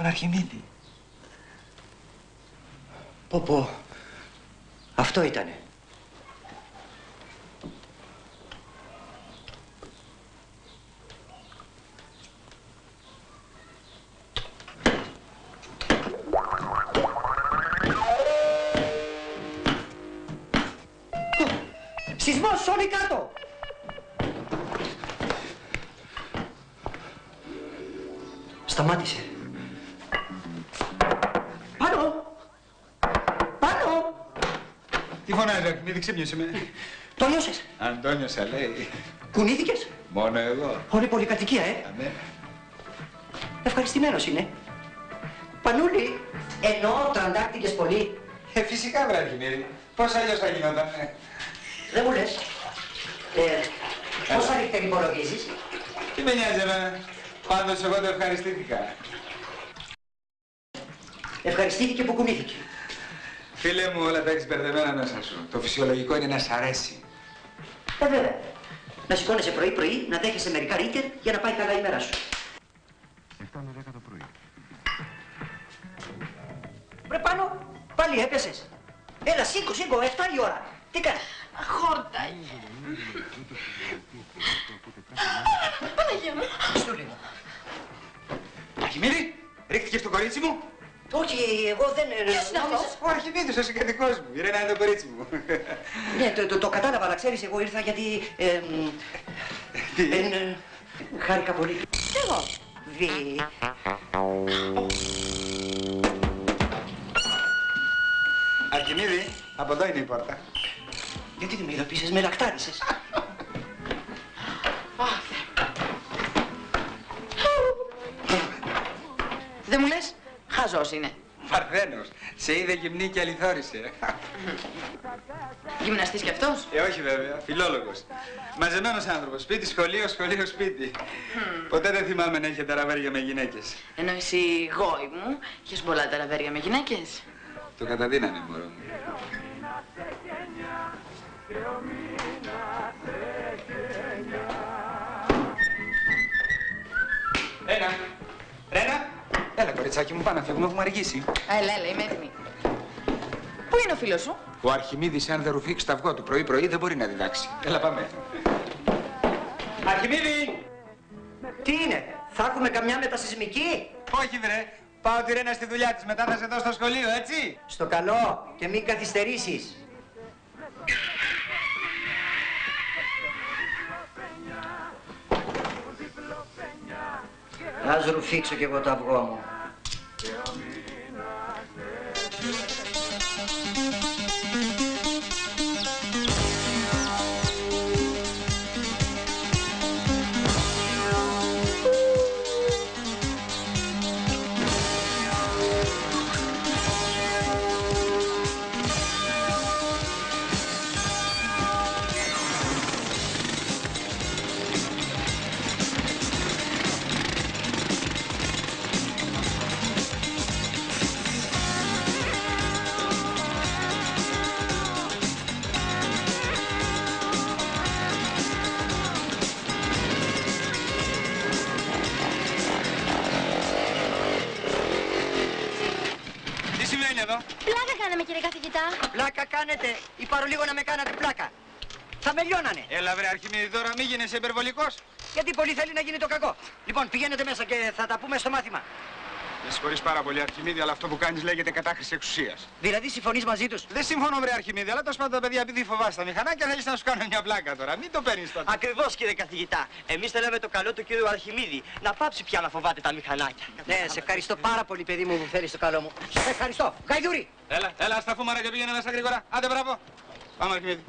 τον Αρχιμίδη. Πω πω. Αυτό ήτανε. Φωνάζει, Αρχιμίδη, ξύπνησε με. Το νιώσες; Αντώνιος, λέει. Κουνήθηκες; Μόνο εγώ. Όλη πολυκατοικία, ε. Αμέ. Ευχαριστημένος είναι. Πανούλη, εννοώ τραντάκτηκες πολύ. Ε, φυσικά, βρε Αρχιμίδη. Πώς αλλιώς θα γινόταν; ε. Δεν μου λες. Ε, πόσα ρίχτερ υπολογίζεις. Τι με νοιάζει εμένα. Πάντως εγώ το ευχαριστήθηκα. Ευχαριστήθηκε που κουνήθηκε. Φίλε μου, όλα τα έχεις μπερδεμένα μέσα σου. Το φυσιολογικό είναι να σ' αρέσει. Ε, βέβαια. Να σηκώνεσαι πρωί-πρωί, να δέχεσαι μερικά ρίτερ για να πάει καλά η μέρα σου. 7 με 10 το πρωί. Βρε πάνω, πάλι έπεσες. Έλα, σήκω, σήκω, 7 η ώρα. Τι κάνεις; Χόρτα. Παναγία μου. Στο λίγο. Αρχιμίδη, ρίχτηκες το κορίτσι μου. Όχι, εγώ δεν... Ποιος είναι αυτός; Ο Αρχιμίδης, ο συγκατοικός μου. Η Ρένα είναι το κορίτσι μου. Ναι, το, το, το κατάλαβα, να ξέρεις, εγώ ήρθα γιατί... Ε, μ, Τι; ε, ε, χάρηκα πολύ. Κι εγώ. Βι. Αρχιμίδη, από εδώ είναι η πόρτα. Γιατί δεν με ειδοποίησες, με λακτάρισες. Δεν μου λες, χαζός είναι. Παρθένος. Σε είδε γυμνή και αληθόρισε. Γυμναστής κι αυτός; Ε, όχι βέβαια, φιλόλογος. Μαζεμένος άνθρωπος. Σπίτι, σχολείο, σχολείο, σπίτι. Ποτέ δεν θυμάμαι να είχε ταραβέρια με γυναίκες. Ενώ εσύ γόη μου, είχες πολλά ταραβέρια με γυναίκες. Το καταδίνανε, μωρό μου. Κοριτσάκι μου, πάμε να φύγουμε, έχουμε αργήσει. Έλα, έλα, είμαι έτοιμη. Πού είναι ο φίλος σου; Ο Αρχιμίδης, αν δεν ρουφήξει τα αυγό του πρωί-πρωί, δεν μπορεί να διδάξει. Έλα, πάμε. Αρχιμίδη! Τι είναι, θα έχουμε καμιά μετασυσμική. Όχι, βρε. Πάω τη Ρένα στη δουλειά της, μετά θα σε δω στο σχολείο, έτσι. Στο καλό και μην καθυστερήσεις. Ας ρουφήξω κι εγώ το αυγό μου. Κάνετε ή πάρω λίγο να με κάνατε πλάκα. Θα με λιώνανε. Έλα βρε Αρχιμίδη τώρα, μη γίνεσαι υπερβολικός. Γιατί πολύ θέλει να γίνει το κακό. Λοιπόν, πηγαίνετε μέσα και θα τα πούμε στο μάθημα. Με συγχωρείς πάρα πολύ Αρχιμίδη, αλλά αυτό που κάνεις λέγεται κατάχρηση εξουσίας. Δηλαδή, συμφωνείς μαζί τους; Δεν συμφωνώ βρε Αρχιμίδη, αλλά τόσο πάντα τα παιδιά επειδή φοβάσαι τα μηχανάκια θέλεις να σου κάνω μια πλάκα τώρα. Μην το παίρνεις τότε. Ακριβώς κύριε καθηγητά. Εμείς θέλαμε το καλό του κύριου Αρχιμίδη να πάψει πια να φοβάται τα μηχανάκια. Ναι, σε ευχαριστώ πάρα πολύ, παιδί μου, που θέλεις το καλό μου. Σε ευχαριστώ. Γαϊδούρη! Έλα, έλα, στα φούμαρα και πήγαινε μέσα γρήγορα. Άντε, μπράβο. Πάμε, Αρχιμίδη.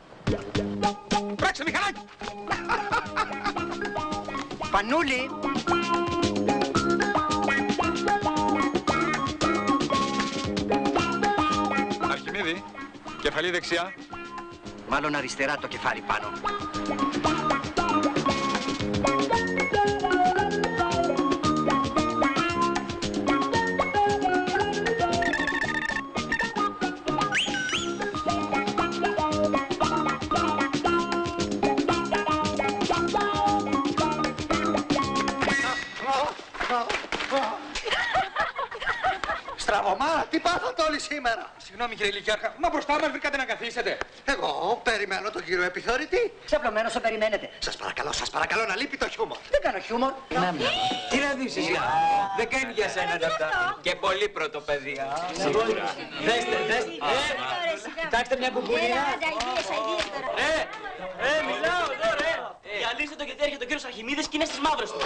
Πράξε, μηχανάκι! Πανούλη! Αρχιμίδη, κεφαλή δεξιά. Μάλλον αριστερά το κεφάλι πάνω. Τι πάθατε όλοι σήμερα; Συγγνώμη κύριε Λυκιάρχα, μα μπροστά μας βρήκατε να καθίσετε. Εγώ περιμένω τον κύριο επιθεωρητή. Ξαπλωμένος, σε περιμένετε. Σας παρακαλώ, σας παρακαλώ να λείπει το χιούμορ. Δεν κάνω χιούμορ. Τι να δεις εσύ. Δεν κάνει για σένα αυτά. Και πολύ πρωτοπαιδεία. Σίγουρα. Δέστε, δέστε. Ε, Κοιτάξτε μια κουκουλίνα. Ε, ε, μιλάω τώρα, ε. Διαλύστε το γιατί έρχεται ο κύριος Αρχιμίδης και είναι στις μαύρες του.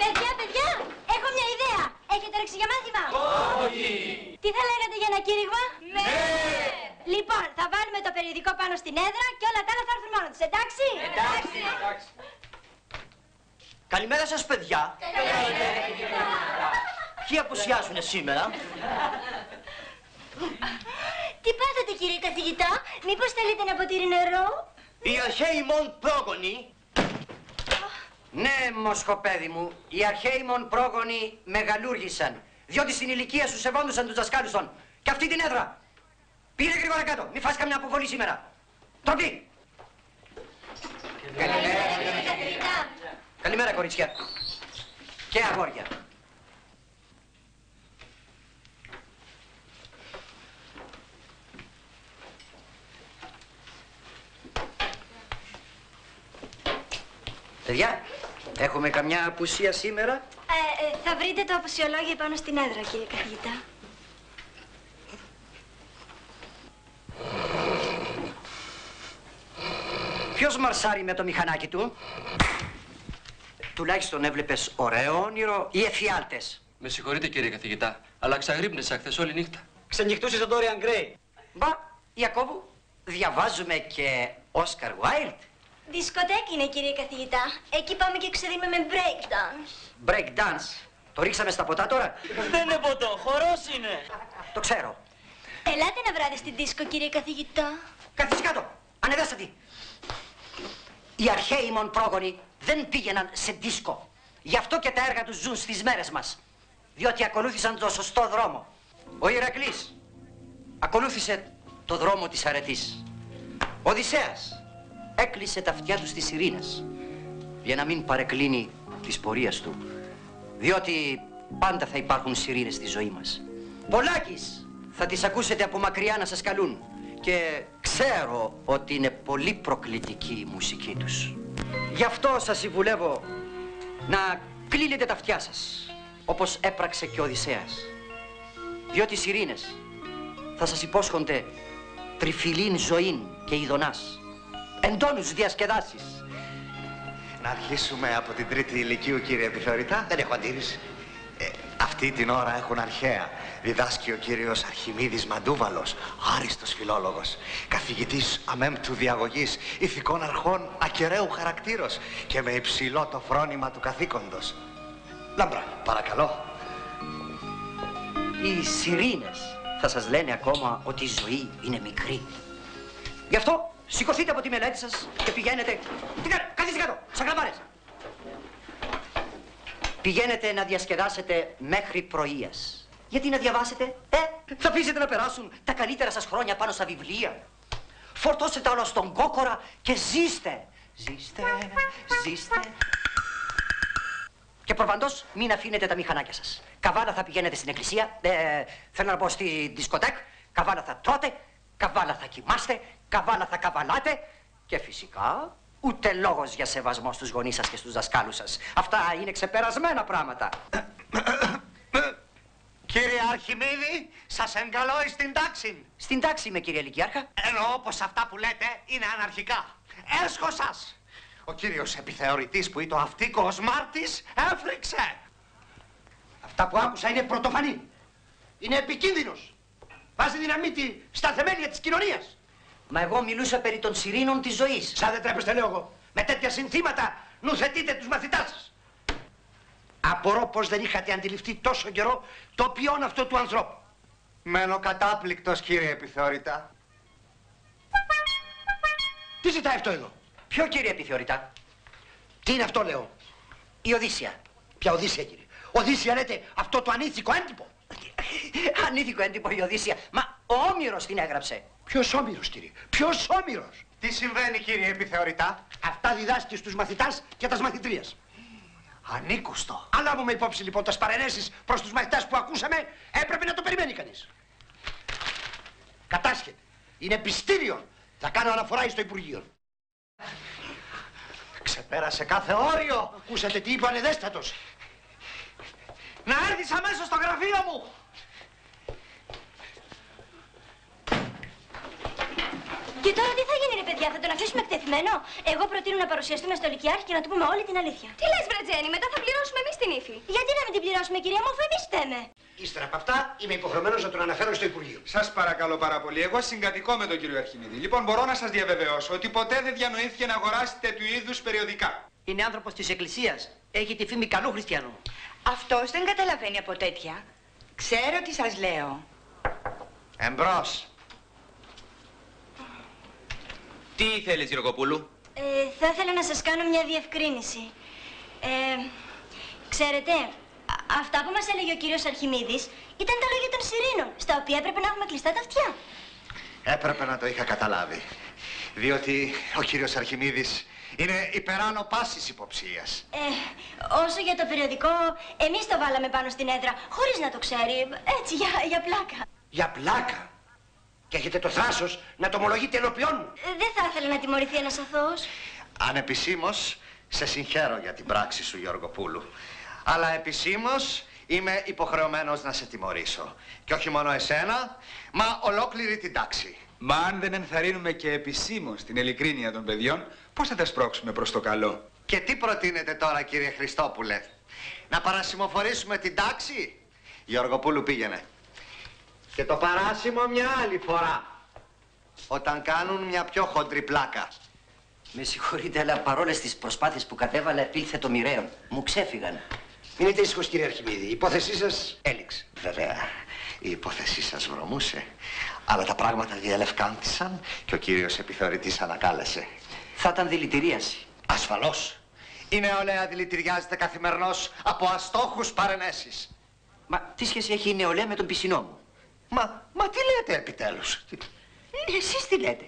Παιδιά, παιδιά, έχω μια ιδέα. Έχετε όρεξη για μάθημα. Όχι. Τι θα λέγατε για ένα κήρυγμα. Ναι. Λοιπόν, θα βάλουμε το περιοδικό πάνω στην έδρα και όλα τα άλλα θα έρθουν μόνο τους, εντάξει; Εντάξει. Καλημέρα σας παιδιά. Ποιοι απουσιάζουν σήμερα; Τι πάθατε κύριε καθηγητά, μήπως θέλετε ένα ποτήρι νερό; Οι αρχαίοι μον πρόγονοι Ναι, μοσχοπέδι μου, οι αρχαίοι μον πρόγονοι μεγαλούργησαν. Διότι στην ηλικία σου σεβόντουσαν τους δασκάλους των. Και αυτή την έδρα. Πήγαινε γρήγορα κάτω, μη φας καμιά αποβολή σήμερα. Τροπή! Καλημέρα, κοριτσιά. Και αγόρια. Παιδιά, έχουμε καμιά απουσία σήμερα; Ε, ε, θα βρείτε το αποσιολόγιο πάνω στην έδρα, κύριε καθηγητά. Ποιος μαρσάρει με το μηχανάκι του; Τουλάχιστον έβλεπες ωραίο όνειρο ή εφιάλτες. Με συγχωρείτε κύριε καθηγητά, αλλά ξαγρύπνησα χθε όλη νύχτα. ξενυχτούσε τον Dorian Gray. Μπα, Ιακώβου, διαβάζουμε και Όσκαρ Wilde. Δισκοτέκ είναι, κύριε καθηγητά. Εκεί πάμε και ξεδίνουμε με breakdance. Break dance. Το ρίξαμε στα ποτά τώρα. Δεν είναι ποτό, χορός είναι. Το ξέρω. Ελάτε να βράδυ στην δίσκο, κύριε καθηγητά. Καθίστε κάτω. Ανεβάστατη. Οι αρχαίοι μον πρόγονοι δεν πήγαιναν σε δίσκο. Γι' αυτό και τα έργα τους ζουν στις μέρες μας. Διότι ακολούθησαν το σωστό δρόμο. Ο Ηρακλής ακολούθησε το δρόμο της αρετής. Ο Οδυσσέας έκλεισε τα αυτιά του στις ειρήνες για να μην παρεκκλίνει της πορείας του. Διότι πάντα θα υπάρχουν σιρήνες στη ζωή μας. Πολάκης θα τις ακούσετε από μακριά να σας καλούν και ξέρω ότι είναι πολύ προκλητική η μουσική τους. Γι' αυτό σας συμβουλεύω να κλείνετε τα αυτιά σας όπως έπραξε και ο Οδυσσέας. Διότι οι σιρήνες θα σας υπόσχονται τριφυλήν ζωήν και ειδονάς. Εντόνους διασκεδάσεις. Να αρχίσουμε από την τρίτη ηλικίου, κύριε επιθεωρητά. Δεν έχω αντίρρηση. Ε, αυτή την ώρα έχουν αρχαία. Διδάσκει ο κύριος Αρχιμίδης Μαντούβαλος, άριστος φιλόλογος, καθηγητής αμέμπτου διαγωγής, ηθικών αρχών ακεραίου χαρακτήρος και με υψηλό το φρόνημα του καθήκοντος. Λαμπρά, παρακαλώ. Οι σιρήνες θα σας λένε ακόμα ότι η ζωή είναι μικρή. Γι' αυτό σηκωθείτε από τη μελέτη σας και πηγαίνετε... Τι κάνετε, καθίστε κάτω, σαν κλαμπάρες. Πηγαίνετε να διασκεδάσετε μέχρι πρωίας. Γιατί να διαβάσετε, ε, θα αφήσετε να περάσουν τα καλύτερα σας χρόνια πάνω στα βιβλία. Φορτώστε τα όλα στον κόκορα και ζήστε. Ζήστε, ζήστε. Και προφανώς μην αφήνετε τα μηχανάκια σας. καβάλα θα πηγαίνετε στην εκκλησία, ε, θέλω να πω στη δισκοτέκ, καβάλα θα τρώτε, καβάλα θα κοιμάστε, καβάλα θα καβαλάτε και φυσικά ούτε λόγος για σεβασμό στους γονείς σας και στους δασκάλους σας. Αυτά είναι ξεπερασμένα πράγματα. Κύριε Αρχιμίδη, σας εγκαλώ εις την τάξη. Στην τάξη είμαι κύριε Λυκιάρχα. Εννοώ πως αυτά που λέτε είναι αναρχικά. Έσχο σας. Ο κύριος επιθεωρητής που είναι ο αυτίκος Μάρτης έφρυξε. Αυτά που άκουσα είναι πρωτοφανή. Είναι επικίνδυνος. Βάζει δυναμίτη στα θεμέλια της κοινωνίας. Μα εγώ μιλούσα περί των σιρήνων της ζωής. Σαν δεν τρέπεστε λέω εγώ. Με τέτοια συνθήματα νουθετείτε τους μαθητάς σας. Απορώ πως δεν είχατε αντιληφθεί τόσο καιρό το ποιόν αυτό του ανθρώπου. Μένω κατάπληκτος κύριε επιθεωρητά. Τι ζητάει αυτό εδώ; Ποιο κύριε επιθεωρητά; Τι είναι αυτό λέω; Η Οδύσσια. Ποια Οδύσσια κύριε; Οδύσσια λέτε αυτό το ανήθικο έντυπο. Ανήθικο έντυπο η Οδύσσια. Μα ο Όμηρος την έγραψε. Ποιος Όμηρος κύριε; Ποιος Όμηρος. Τι συμβαίνει κύριε επιθεωρητά; Αυτά διδάσκεις στους μαθητάς και τας μαθητρίας. Ανήκουστο. Αν λάβουμε υπόψη λοιπόν τας παρενέσεις προς τους μαθητάς που ακούσαμε, έπρεπε να το περιμένει κανείς. Κατάσχεται. Είναι πιστήριο. Θα κάνω αναφορά στο Υπουργείο. Ξεπέρασε κάθε όριο. Ακούσατε τι είπε ο ανεδέστατος. Να έρθεις αμέσως στο γραφείο μου. Και τώρα τι θα γίνει, ρε παιδιά, θα τον αφήσουμε εκτεθειμένο; Εγώ προτείνω να παρουσιαστούμε στο Λυκειάρχη και να του πούμε όλη την αλήθεια. Τι λες, Βρετζένη, μετά θα πληρώσουμε εμείς την ύφη. Γιατί να μην την πληρώσουμε, κυρία μου, αφού εμείς φταίμε. Ύστερα από αυτά είμαι υποχρεωμένος να τον αναφέρω στο Υπουργείο. Σας παρακαλώ πάρα πολύ. Εγώ συγκατοικώ με τον κύριο Αρχιμίδη. Λοιπόν, μπορώ να σας διαβεβαιώσω ότι ποτέ δεν διανοήθηκε να αγοράσετε του είδους περιοδικά. Είναι άνθρωπος της Εκκλησίας. Έχει τη φήμη καλού χριστιανού. Αυτός δεν καταλαβαίνει από τέτοια. Ξέρω τι σας λέω. Εμπρός. Τι θέλεις Γεωργοπούλου; Ε, θα ήθελα να σας κάνω μια διευκρίνηση. Ε, ξέρετε, α- αυτά που μας έλεγε ο κύριος Αρχιμίδης ήταν τα λόγια των Σιρήνων, στα οποία έπρεπε να έχουμε κλειστά τα αυτιά. Έπρεπε να το είχα καταλάβει. Διότι ο κύριος Αρχιμίδης είναι υπεράνω πάσης υποψίας. Ε, όσο για το περιοδικό, εμείς το βάλαμε πάνω στην έδρα, χωρίς να το ξέρει, έτσι, για, για πλάκα. Για πλάκα; Και έχετε το θράσος να το ομολογείτε ενώπιόν μου. Ε, δεν θα ήθελα να τιμωρηθεί ένας αθώος. Ανεπισήμως, σε συγχαίρω για την πράξη σου, Γιώργο Πούλου. Αλλά επισήμως είμαι υποχρεωμένος να σε τιμωρήσω. Και όχι μόνο εσένα, μα ολόκληρη την τάξη. Μα αν δεν ενθαρρύνουμε και επισήμως την ειλικρίνεια των παιδιών, πώς θα τα σπρώξουμε προς το καλό; Και τι προτείνετε τώρα, κύριε Χριστόπουλε; Να παρασημοφορήσουμε την τάξη; Γιώργο Πούλου πήγαινε. Και το παράσημο μια άλλη φορά. Όταν κάνουν μια πιο χοντρή πλάκα. Με συγχωρείτε, αλλά παρόλες τις προσπάθειες που κατέβαλα, επήλθε το μοιραίο. Μου ξέφυγαν. Μείνετε ήσυχος κύριε Αρχιμίδη. Η υπόθεσή σας έληξε. Βέβαια, η υπόθεσή σας βρωμούσε. Αλλά τα πράγματα διαλευκάντησαν και ο κύριος επιθεωρητής ανακάλεσε. Θα ήταν δηλητηρίαση. Ασφαλώς. Η νεολαία δηλητηριάζεται καθημερινώς από αστόχους παρενέσεις. Μα τι σχέση έχει η νεολαία με τον πισινό μου; Μα, μα τι λέτε επιτέλους; Ε, Εσείς τι λέτε;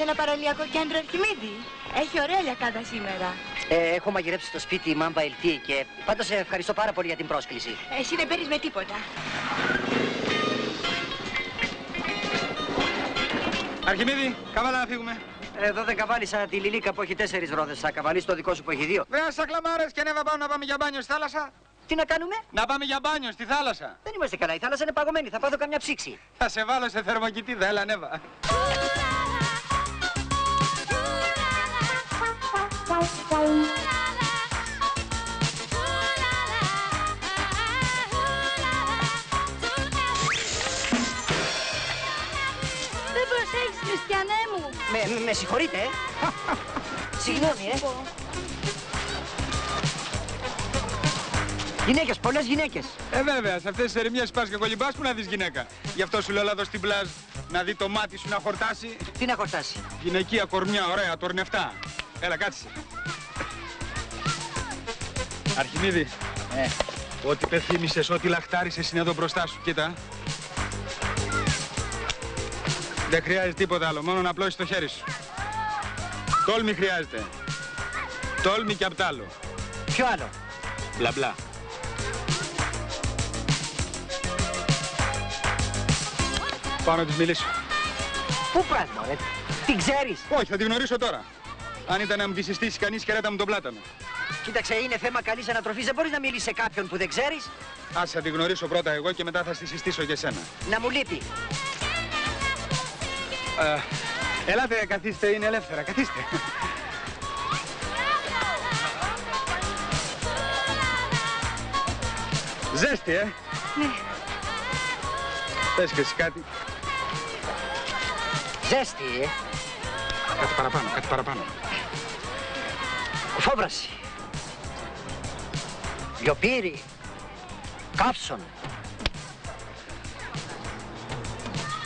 Σε ένα παραλιακό κέντρο Αρχιμίδη. Έχει ωραία λιακάδα σήμερα. Ε, έχω μαγειρέψει στο σπίτι η Μάμπα Ελτή και πάντως σε ευχαριστώ πάρα πολύ για την πρόσκληση. Εσύ δεν παίρνεις με τίποτα. Αρχιμίδη, καβάλα να φύγουμε. Εδώ δεν καβάλισα τη λιλίκα που έχει τέσσερις ρόδες. Θα καβαλείς το δικό σου που έχει δύο. Βέβαια, στα κλαμάρες και ανέβα πάω να πάμε για μπάνιο στη θάλασσα. Τι να κάνουμε; Να πάμε για μπάνιο στη θάλασσα. Δεν είμαστε καλά. Η θάλασσα είναι παγωμένη. Θα πάθω καμιά ψήξη. Θα σε βάλω σε θερμοκοιτίδα, έλα ανέβα. Με, με, με συγχωρείτε, ε. Συγγνώμη, ε. Γυναίκες, πολλές γυναίκες. Ε, βέβαια, σε αυτές τις ερημιές πας και κολυμπάς που να δεις γυναίκα. Γι' αυτό σου λέω έλα εδώ στην πλάζ να δει το μάτι σου να χορτάσει. Τι να χορτάσει; Γυναικεία κορμιά, ωραία, τορνευτά. Έλα, κάτσε. Αρχιμίδη, Ε, ό,τι πεθύμησες, ό,τι λαχτάρισες είναι εδώ μπροστά σου, κοίτα. Δεν χρειάζεται τίποτα άλλο, μόνο να απλώσεις το χέρι σου. Τόλμη χρειάζεται. Τόλμη και απ' τ' άλλο. ποιο άλλο; Μπλα μπλα. Πάω να της μιλήσω. Πού πας, μωρέ; Την ξέρεις; Όχι, θα τη γνωρίσω τώρα. Αν ήταν να μου τη συστήσεις κανείς χαιρέτα μου τον πλάτανο. Κοίταξε, είναι θέμα καλής ανατροφής. Δεν μπορείς να μιλήσεις σε κάποιον που δεν ξέρεις. Άσε θα τη γνωρίσω πρώτα εγώ και μετά θα στη συστήσω και εσένα. Να μου λείπει. Ε, ελάτε, καθίστε, είναι ελεύθερα, καθίστε. Ζέστη, ε. Ναι. Πες και εσύ κάτι. Ζέστη, ε. Κάτι παραπάνω, κάτι παραπάνω. Φόβραση. Λιοπύρι. Κάψον.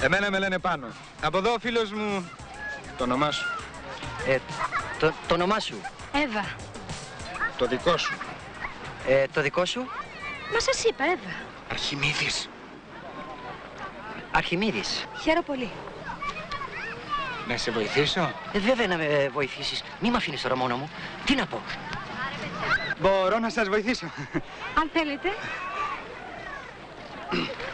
Εμένα με λένε πάνω. Από εδώ ο φίλος μου... Το όνομά σου. Ε, το, το όνομά σου. Εύα. Το δικό σου. Ε, το δικό σου; Μα σας είπα, Εύα. Αρχιμίδης. Αρχιμίδης. Χαίρομαι πολύ. Να σε βοηθήσω; Ε, βέβαια να με βοηθήσεις. Μη με αφήνεις τώρα μόνο μου. Τι να πω. Μπορώ να σας βοηθήσω. Αν θέλετε.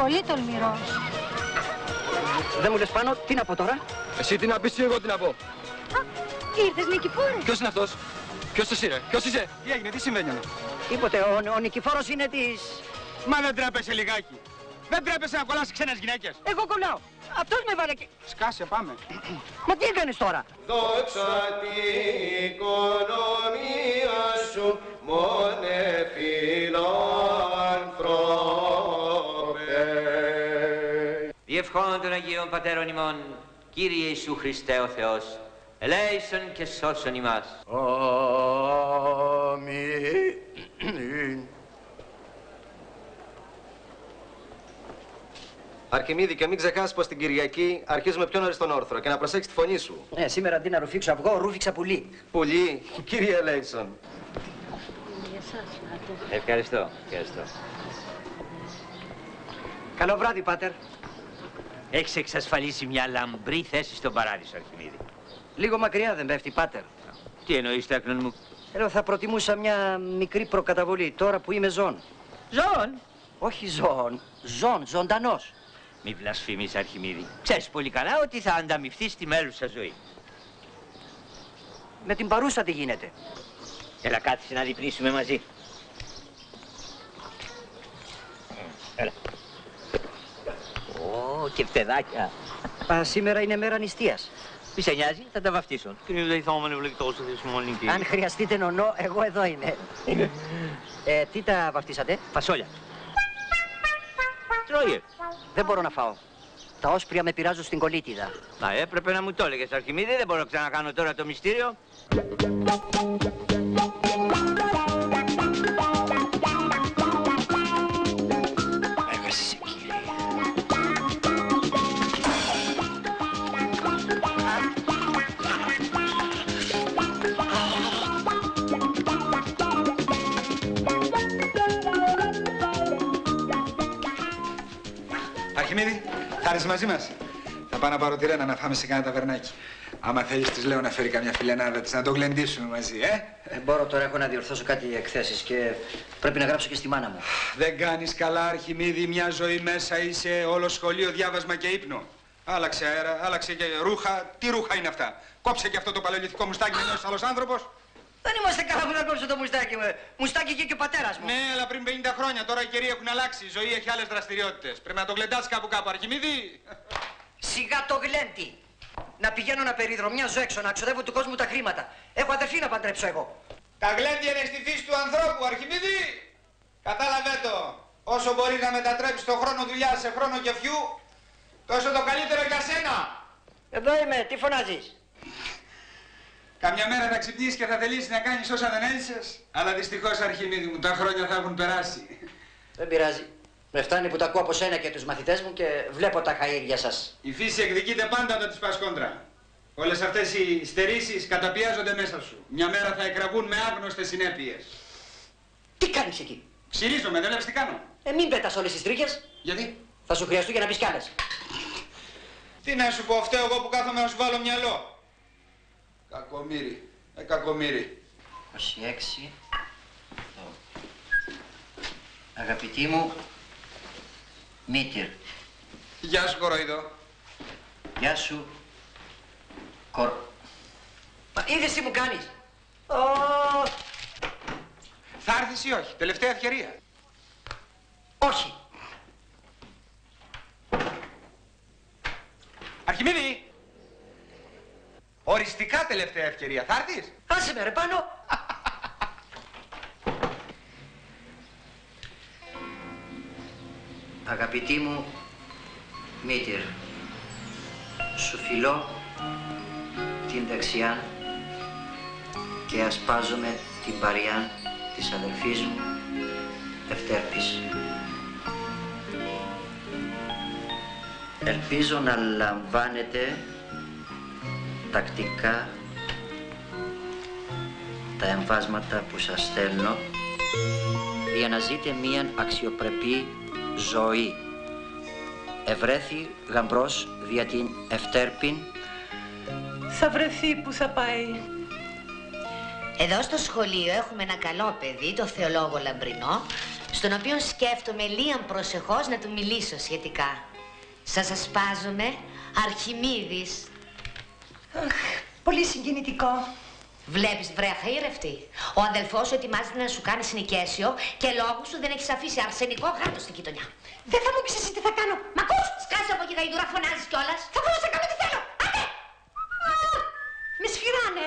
πολύ τολμηρός. Δεν μου λες πάνω, τι να πω τώρα; Εσύ τι να πεις, εγώ τι να πω; Α, ήρθες Νικηφόρε. Ποιος είναι αυτός; Ποιος εσύ ρε; Ποιος είσαι; Τι έγινε, τι συμβαίνει εδώ; Τίποτε, ο, ο Νικηφόρος είναι της... Μα δεν τρέπεσαι λιγάκι. Δεν τρέπεσαι να κολλάς ξένες γυναίκες. Εγώ κολλάω. Αυτός με βάλε και... Σκάσε, πάμε. Μα τι έκανες τώρα; Δόξα την οικονομία σου, μόνε φιλάνθρωπε. Διευχών των Αγίων Πατέρων ημών, Κύριε Ιησού Χριστέ ο Θεός, ελέησον και σώσον ημάς. Αμήν. Αρχιμίδη, και μην ξεχάσει πω την Κυριακή αρχίζουμε πιο νωρίς τον όρθρο και να προσέξεις τη φωνή σου. Ναι, σήμερα αντί να ρουφήξω αυγό, ρούφηξα πουλί. Πουλί, κύριε Λέισον. Ευχαριστώ, ευχαριστώ. Καλό βράδυ, Πάτερ. Έχεις εξασφαλίσει μια λαμπρή θέση στον παράδεισο, Αρχιμίδη. Λίγο μακριά δεν πέφτει, Πάτερ. Τι εννοείς, τέκνον μου; Λέω, θα προτιμούσα μια μικρή προκαταβολή τώρα που είμαι ζών. Ζών. Όχι ζών, ζών, ζωντανός. Μη βλασφημείς, Αρχιμίδη. Ξέρεις πολύ καλά ότι θα ανταμυφθείς στη μέλουσα ζωή. Με την παρούσα τι γίνεται; Έλα κάθισε να διπνήσουμε μαζί. Έλα. Ω, και φτεδάκια. Α, σήμερα είναι μέρα νηστείας. Μη σε νοιάζει, θα τα βαφτίσω. Και δεν θα μου βλέπει τόσο θεσμονική. Αν χρειαστείτε νονό, εγώ εδώ είμαι. ε, τι τα βαφτίσατε; Φασόλια. Τρώγε. Δεν μπορώ να φάω. Τα όσπρια με πειράζουν στην κολίτιδα. Να έπρεπε να μου το έλεγες, Αρχιμίδη. Δεν μπορώ να ξανακάνω τώρα το μυστήριο. Αρχιμίδη, θα έρθεις μαζί μας; Θα πάω να πάρω τη Ρένα να φάμε σε κανένα ταβερνάκι. Άμα θέλεις της λέω να φέρει καμιά φιλενάδα της, να το γλεντήσουμε μαζί, ε. Δεν μπορώ τώρα, έχω να διορθώσω κάτι εκθέσεις και πρέπει να γράψω και στη μάνα μου. Δεν κάνεις καλά, Αρχιμίδη, μια ζωή μέσα είσαι όλο σχολείο, διάβασμα και ύπνο. Άλλαξε αέρα, άλλαξε και ρούχα. Τι ρούχα είναι αυτά; Κόψε και αυτό το παλαιολιθικό μουστάκι να νιώσεις άλλος άνθρωπος. Δεν είμαστε καλά που να κόψω το μουστάκι μου. Μουστάκι και και ο πατέρας μου. Ναι, αλλά πριν 50 χρόνια τώρα οι καιροί έχουν αλλάξει. Η ζωή έχει άλλες δραστηριότητες. Πρέπει να το γλεντάς κάπου κάπου, Αρχιμίδη. Σιγά το γλέντι. Να πηγαίνω να περιδρομιάζω έξω, να ξοδεύω του κόσμου τα χρήματα. Έχω αδερφή να παντρέψω εγώ. Τα γλέντια είναι στη φύση του ανθρώπου, Αρχιμίδη. Κατάλαβε το. Όσο μπορείς να μετατρέψεις το χρόνο δουλειάς σε χρόνο κεφιού, τόσο το καλύτερο για σένα. Εδώ είμαι, τι φωνάζεις; Καμιά μέρα θα ξυπνήσεις και θα θελήσεις να κάνεις όσα δεν έζησες. Αλλά δυστυχώς, Αρχιμίδη μου, τα χρόνια θα έχουν περάσει. Δεν πειράζει. Με φτάνει που τα ακούω από σένα και τους μαθητές μου και βλέπω τα χαΐρια σας. Η φύση εκδικείται πάντα όταν της πας κόντρα. Όλες αυτές οι στερήσεις καταπιάζονται μέσα σου. Μια μέρα θα εκραβούν με άγνωστες συνέπειες. Τι κάνεις εκεί; Ξυρίζομαι, δεν βλέπεις τι κάνω. Ε, μην πέτας όλες τις τρίχες. Γιατί; Θα σου χρειαστούν για να πεις κι άλλες. Τι να σου πω, φταίω εγώ που κάθομαι να σου βάλω μυαλό. Κακομύρι, ε κακομύρι. 26. Εδώ. Αγαπητή μου, Μήτυρ. Γεια σου, κοροϊδό. Γεια σου, κορ... Μα είδες τι μου κάνεις; Ω, Θα έρθεις ή όχι, τελευταία ευκαιρία. όχι. Αρχιμίδη! Οριστικά τελευταία ευκαιρία. Θα έρθεις; Άσε με ρε πάνω. Αγαπητή μου Μήτυρ, σου φιλώ την δεξιά και ασπάζομαι την παριά της αδελφής μου Ευτέρπης. Ελπίζω να λαμβάνετε τακτικά τα εμβάσματα που σας στέλνω για να ζείτε μία αξιοπρεπή ζωή. Ευρέθη γαμπρός δια την Ευτέρπην Θα βρεθεί που θα πάει. Εδώ στο σχολείο έχουμε ένα καλό παιδί, το θεολόγο Λαμπρινό, στον οποίο σκέφτομαι λίγαν προσεχώς να του μιλήσω σχετικά. Σας ασπάζομαι, Αρχιμίδης. Πολύ συγκινητικό. Βλέπεις βρε αχαήρευτη. Ο αδελφός σου ετοιμάζεται να σου κάνει συνοικέσιο και λόγω σου δεν έχεις αφήσει αρσενικό γάτο στην γειτονιά. Δεν θα μου πεις εσύ τι θα κάνω. Μ' ακούς! Σκάσε από εκεί γαϊδούρα, φωνάζεις κιόλας. Θα μπορούσα να κάνω τι θέλω. Άντε! Α, Με σφυράνε.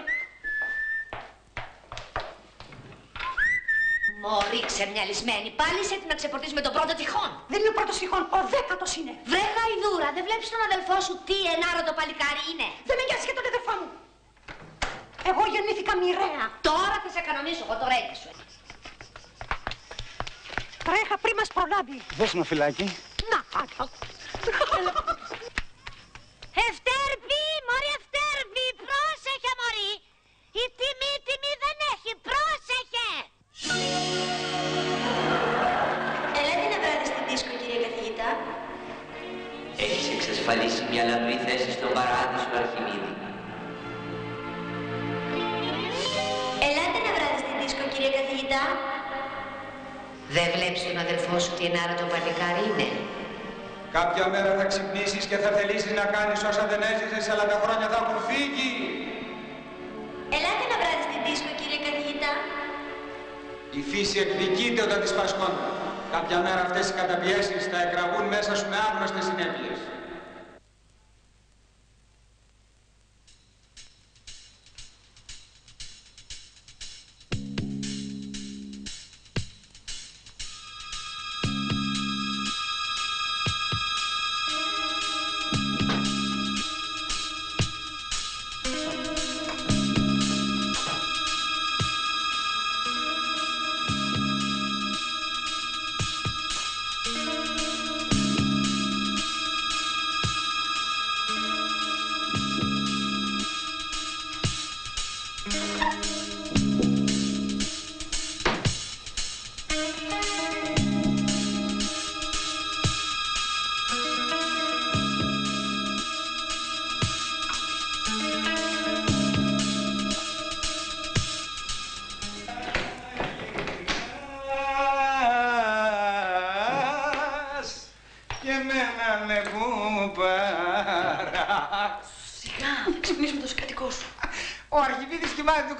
Μωρή ξεμυαλισμένη, πάλι είσαι έτοιμη να ξεφορτίσουμε τον πρώτο τυχόν. Δεν είναι ο πρώτος τυχόν, ο δέκατος είναι. Βρε γαϊδούρα, δεν βλέπεις τον αδελφό σου τι ενάρωτο παλικάρι είναι. Δεν με νοιάζει και τον αδερφό μου. Εγώ γεννήθηκα μοιραία. Τώρα θα σε κανονίσω εγώ το ρέγγι σου. Τρέχα πριν μας προλάβει. Δώσ' μου φυλάκι. Να, άκου. Ευτέρπη, μωρή Ευτέρπη, πρόσεχε μωρή. Η τιμή, τιμή δεν έχει, πρόσεχε. Ελάτε να βράδυ στην δίσκο, κύριε καθηγητά. Έχεις εξασφαλίσει μια λαμπρή θέση στον παράδεισο Αρχιμίδη. Ελάτε να βράδυ στην δίσκο, κύριε καθηγητά. Δεν βλέπεις τον αδελφό σου τι ενάρωτο παλικάρι είναι; Κάποια μέρα θα ξυπνήσεις και θα θελήσεις να κάνεις όσα δεν έζησες, αλλά τα χρόνια θα έχουν φύγει. Ελάτε να βράδυ στην δίσκο, κύριε καθηγητά. Η φύση εκδικείται όταν της πας κόντρα. Κάποια μέρα αυτές οι καταπιέσεις θα εκραγούν μέσα σου με άγνωστες συνέπειες.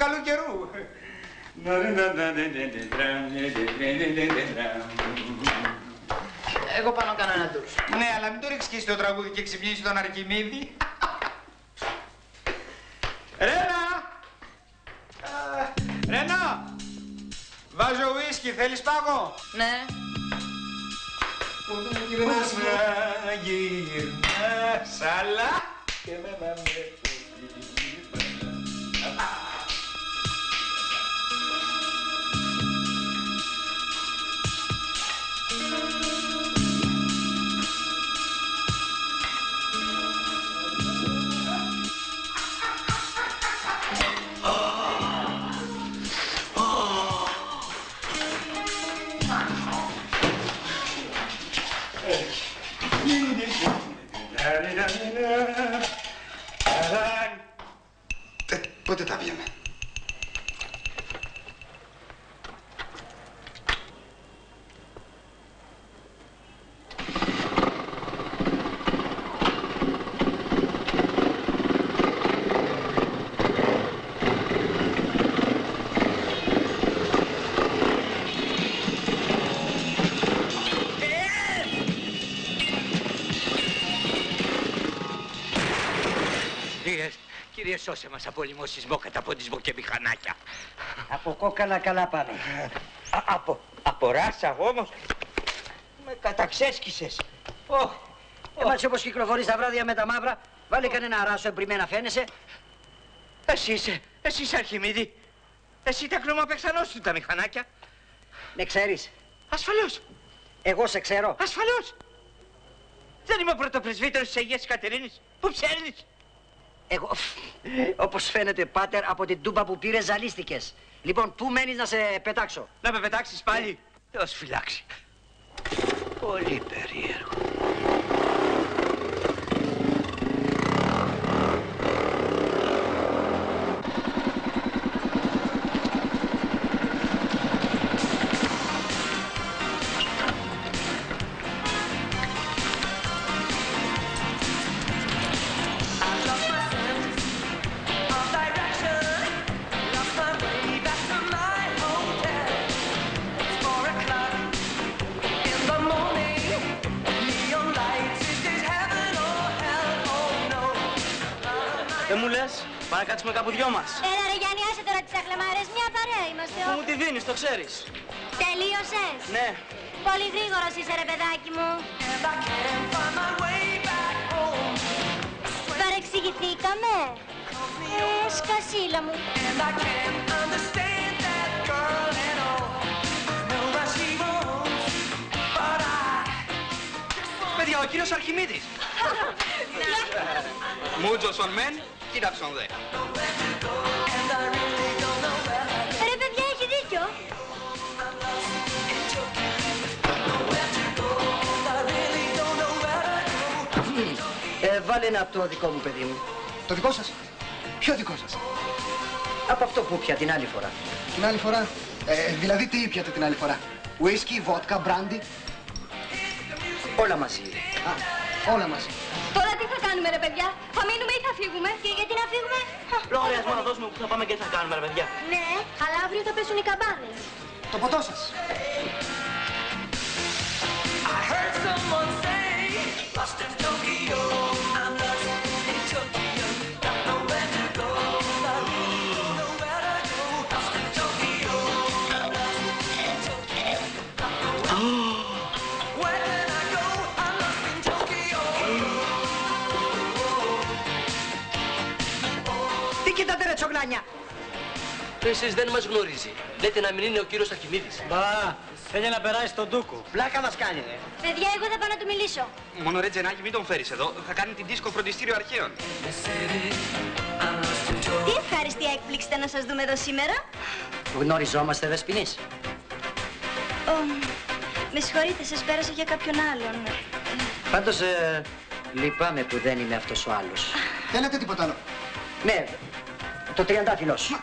Καλού καιρού. Εγώ πάνω κάνω ένα ντους. Ναι, αλλά μην το ρίξεις και στο τραγούδι και ξυπνήσεις τον Αρκιμίδη. Ρένα! Α, Ρένα! Βάζω ουίσκι, θέλεις πάγο; Ναι. Όταν γυρνάς να γυρνάς, αλλά και εμένα με σώσε μας από λιμοσισμό, καταποντισμό και μηχανάκια. Από κόκαλα καλά πάμε. Α, από, από ράσα όμως. Με καταξέσκησες. Ωχ, Εμάς όπως κυκλοφορείς τα βράδια με τα μαύρα, βάλε κανένα ράσο εμπριμένα φαίνεσαι. Εσύ είσαι, εσύ είσαι Αρχιμίδη. Εσύ τα κλωμαπεχθανός σου τα μηχανάκια. Με ξέρεις. Ασφαλώς. Εγώ σε ξέρω. Ασφαλώς. Δεν είμαι ο πρωτοπρεσβύτερος της Αγίας Κατερίνης. Πού ψέρνεις; Εγώ, όπως φαίνεται, πάτερ, από την τούμπα που πήρε ζαλίστηκες. Λοιπόν, πού μένεις να σε πετάξω. Να με πετάξεις πάλι. Θεός φυλάξει. Πολύ περίεργο. Δεν μου λες, πάμε να κάτσουμε κάπου δυο μας. Έλα ρε Γιάννη, άσε τώρα τις αχλαμάρες, μια παρέα είμαστε. Πού ο- μου τη δίνεις, το ξέρεις; Τελείωσες. Ναι. Πολύ γρήγορος είσαι ρε παιδάκι μου. Παρεξηγηθήκαμε. Ε, σκασίλα μου. Παιδιά, ο κύριος Αρχιμίδης. Μούτζος on men, κοίταξον δε. Ρε παιδιά, έχεις δίκιο. Ε, βάλε ένα από το δικό μου παιδί μου. Το δικό σας; Ποιο δικό σας; Από αυτό που πια την άλλη φορά. Την άλλη φορά; Ε, δηλαδή τι ήπιατε την άλλη φορά; Whisky, vodka, brandy; Όλα μαζί. Α, όλα μαζί. Τώρα τι θα κάνουμε ρε παιδιά, θα μείνουμε ή θα φύγουμε; Και γιατί να φύγουμε; Λογαριασμό να δώσουμε που θα πάμε και τι θα κάνουμε, ρε παιδιά. Ναι, αλλά αύριο θα πέσουν οι καμπάνες. Το ποτό σας. Τι Εσείς δεν μας γνωρίζει. Λέτε να μην είναι ο κύριος Αρχιμίδης. Μπα, θέλει να περάσει τον Τούκο. Πλάκα μας κάνει ρε. Παιδιά, εγώ θα πάω να του μιλήσω. Μόνο ρε Τζενάκη, μην τον φέρεις εδώ. Θα κάνει την δίσκο φροντιστήριο αρχαίων. Τι ευχάριστη έκπληξη ήταν να σας δούμε εδώ σήμερα. Γνωριζόμαστε δεσποινείς. Ω, με συγχωρείτε, σας πέρασα για κάποιον άλλον. Πάντως, ε, λυπάμαι που δεν είμαι αυτός ο άλλος. Θέλετε τίποτα άλλο; Ναι, το τριαντάφυλλος.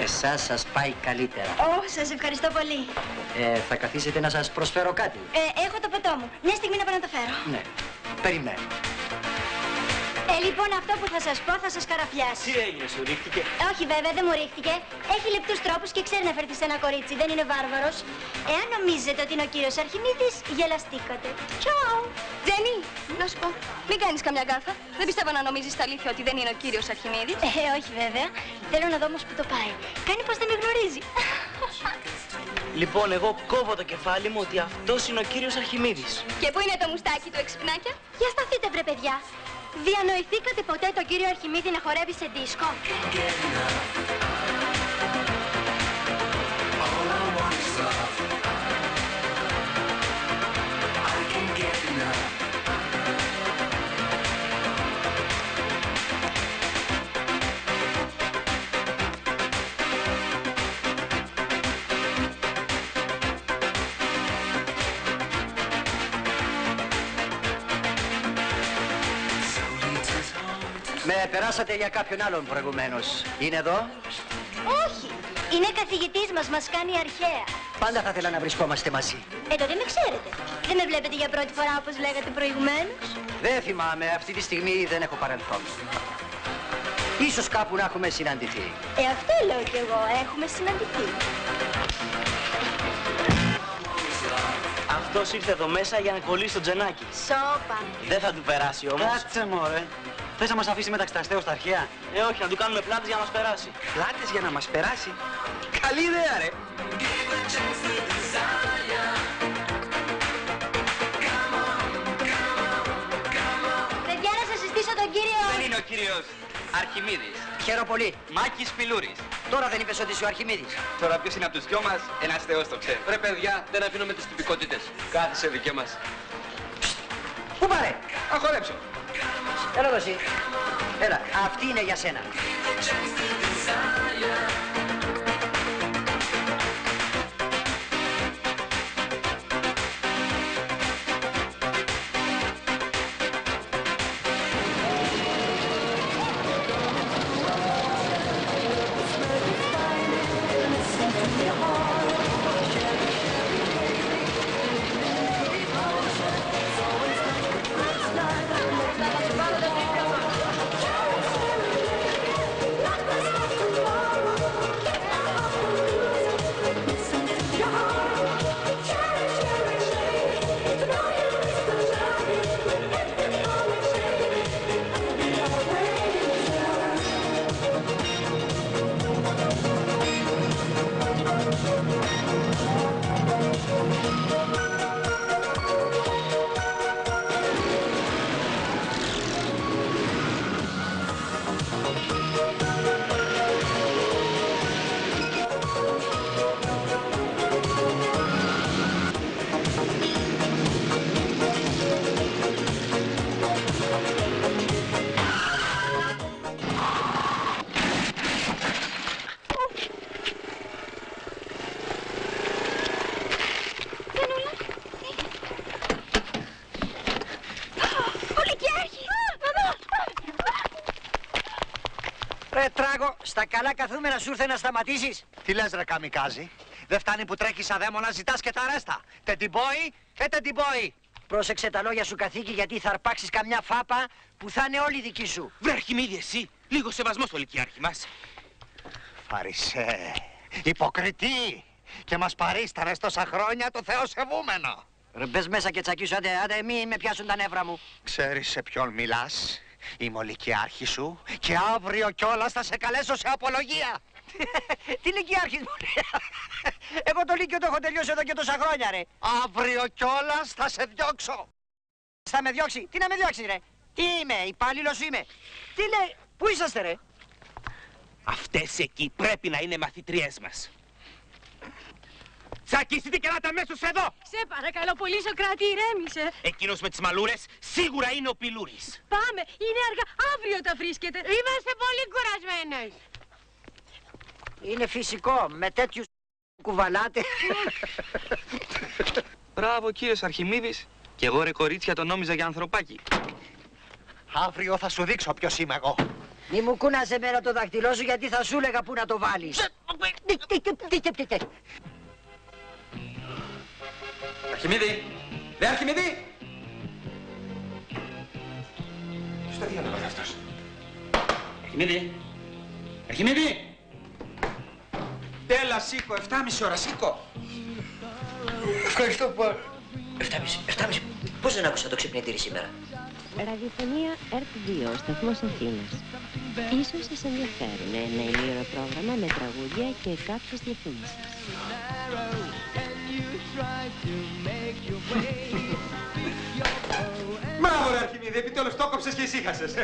Εσάς σας πάει καλύτερα. Ω, σας ευχαριστώ πολύ. Ε, θα καθίσετε να σας προσφέρω κάτι; Ε, έχω το ποτό μου. Μια στιγμή να πάω να το φέρω. Ναι, περιμένω. Ε, λοιπόν, αυτό που θα σας πω θα σας καραφιάσει. Τι έγινε, σου ρίχτηκε; Όχι βέβαια, δεν μου ρίχτηκε. Έχει λεπτούς τρόπους και ξέρει να φερθεί σε ένα κορίτσι. Δεν είναι βάρβαρος. Εάν νομίζετε ότι είναι ο κύριος Αρχιμίδης, γελαστήκατε. Τσάου! Τζένι, να σου πω, μην κάνεις καμιά γκάφα. Δεν πιστεύω να νομίζεις τα αλήθεια ότι δεν είναι ο κύριος Αρχιμίδης. Ε, όχι βέβαια. Θέλω να δω όμως που το πάει. Κάνει πως δεν με γνωρίζει. Λοιπόν, εγώ κόβω το κεφάλι μου ότι αυτός είναι ο κύριος Αρχιμίδης. Και πού είναι το μουστάκι του εξυπνάκια; Για σταθείτε βρε παιδιά. Διανοηθήκατε ποτέ τον κύριο Αρχιμίδη να χορεύει σε δίσκο; Περάσατε για κάποιον άλλον προηγουμένως. Είναι εδώ; Όχι. Είναι καθηγητής μας, μας κάνει αρχαία. Πάντα θα ήθελα να βρισκόμαστε μαζί. Ε, τότε με ξέρετε. Δεν με βλέπετε για πρώτη φορά όπως λέγατε προηγουμένως; Δεν θυμάμαι, αυτή τη στιγμή δεν έχω παρελθόν. Ίσως κάπου να έχουμε συναντηθεί. Ε, αυτό λέω κι εγώ. Έχουμε συναντηθεί. Αυτός ήρθε εδώ μέσα για να κολλήσει το τζενάκι. Σόπα. Δεν θα του περάσει όμως. Κάτσε μωρέ. Θες να μας αφήσει μεταξύ τα αστέως στα αρχαία; Ε, όχι, να του κάνουμε πλάτες για να μας περάσει. Πλάτες για να μας περάσει; Καλή ιδέα, ρε. Παιδιά, να σας συστήσω τον κύριο... Δεν είναι ο κύριος Αρχιμίδης. Χαίρομαι πολύ. Μάκης Φιλούρης. Τώρα δεν είπες ότι είσαι ο Αρχιμίδης. Τώρα ποιος είναι από τους δυο μας, ένας θεός το ξέρει. Ρε παιδιά, δεν αφήνουμε τις τυπικότητες. Κάθισε δικέ μας. Πού πάρε; Να χορέψω. Έλα εδώ εσύ. Έλα, αυτή είναι για σένα. Καλά καθούμενα σου ήρθε να σταματήσεις. Τι λες ρε καμικάζι. Δεν φτάνει που τρέχεις σαν δαίμονα, ζητάς και τα ρέστα. Τεντιμπόι, ε τεντιμπόι. Πρόσεξε τα λόγια σου καθήκη γιατί θα αρπάξεις καμιά φάπα που θα είναι όλη δική σου. Βρε Αρχιμίδη εσύ, λίγο σεβασμός στο λυκειάρχη μας. Φαρισέ, υποκριτή. Και μας παρίστανες τόσα χρόνια το Θεό σεβούμενο. Ρε μπες μέσα και τσακίσου, άντε, άντε, μη με πιάσουν τα νεύρα μου. Ξέρεις σε ποιον μιλάς; Είμαι ο λυκειάρχης σου και αύριο κιόλας θα σε καλέσω σε απολογία. Τι λυκειάρχης μου λέει. Εγώ το λύκειο το έχω τελειώσει εδώ και τόσα χρόνια ρε. Αύριο κιόλας θα σε διώξω. Θα με διώξει. Τι να με διώξει ρε; Τι είμαι, υπάλληλος είμαι; Τι λέει, πού είσαστε ρε; Αυτές εκεί πρέπει να είναι μαθητριές μας. Τσακίσετε και να τα μέσω εδώ! Σε παρακαλώ πολύ, Σοκράτη, ηρέμησε. Εκείνος με τις μαλούρες σίγουρα είναι ο Πιλούρης. Πάμε, είναι αργά. Αύριο τα βρίσκεται. Είμαστε πολύ κουρασμένες. Είναι φυσικό, με τέτοιους κουβαλάτε. Μπράβο κύριος Αρχιμίδης. Και εγώ ρε κορίτσια το νόμιζα για ανθρωπάκι. Αύριο θα σου δείξω ποιος είμαι εγώ. Μη μου κούναζε μέρα το δαχτυλό σου γιατί θα σου έλεγα πού να το βάλεις. Αρχιμίδη! Ρε Αρχιμίδη! το διάλογο αυτός; Αρχιμίδη. Αρχιμίδη. Έλα, σήκω. 7,5 ώρα, σήκω. Ευχαριστώ πολύ. 7,5. 7,5. Πώς δεν άκουσα το ξυπνητήρι σήμερα; Ραδιοφωνία ΕΡΤ2, σταθμός Αθήνας. Ίσως σας ενδιαφέρουν ένα ημίωρο πρόγραμμα με τραγούδια και κάποιες διαφήμισεις. Μπράβο, ρε Αρχιμίδη, επιτέλους το κόψες και ησύχασες.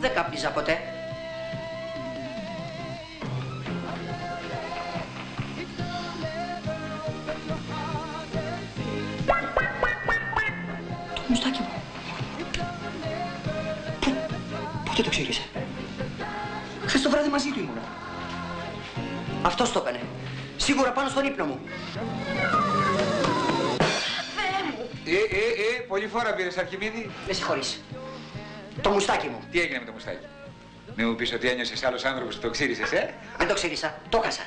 Δεν κάπνιζα ποτέ. Το μουστάκι μου. Πού- Πότε το ξύρισε. Χθες το βράδυ μαζί του ήμουνα. Αυτός το έκανε. Σίγουρα πάνω στον ύπνο μου. Ε, ε, ε, πολύ φορά πήρες Αρχιμίδη. Με συγχωρείς. Το μουστάκι μου. Τι έγινε με το μουστάκι; Μην μου πεις ότι ένιωσες άλλος άνθρωπος που το ξύρισες, ε; Δεν το ξύρισα. Το χάσα.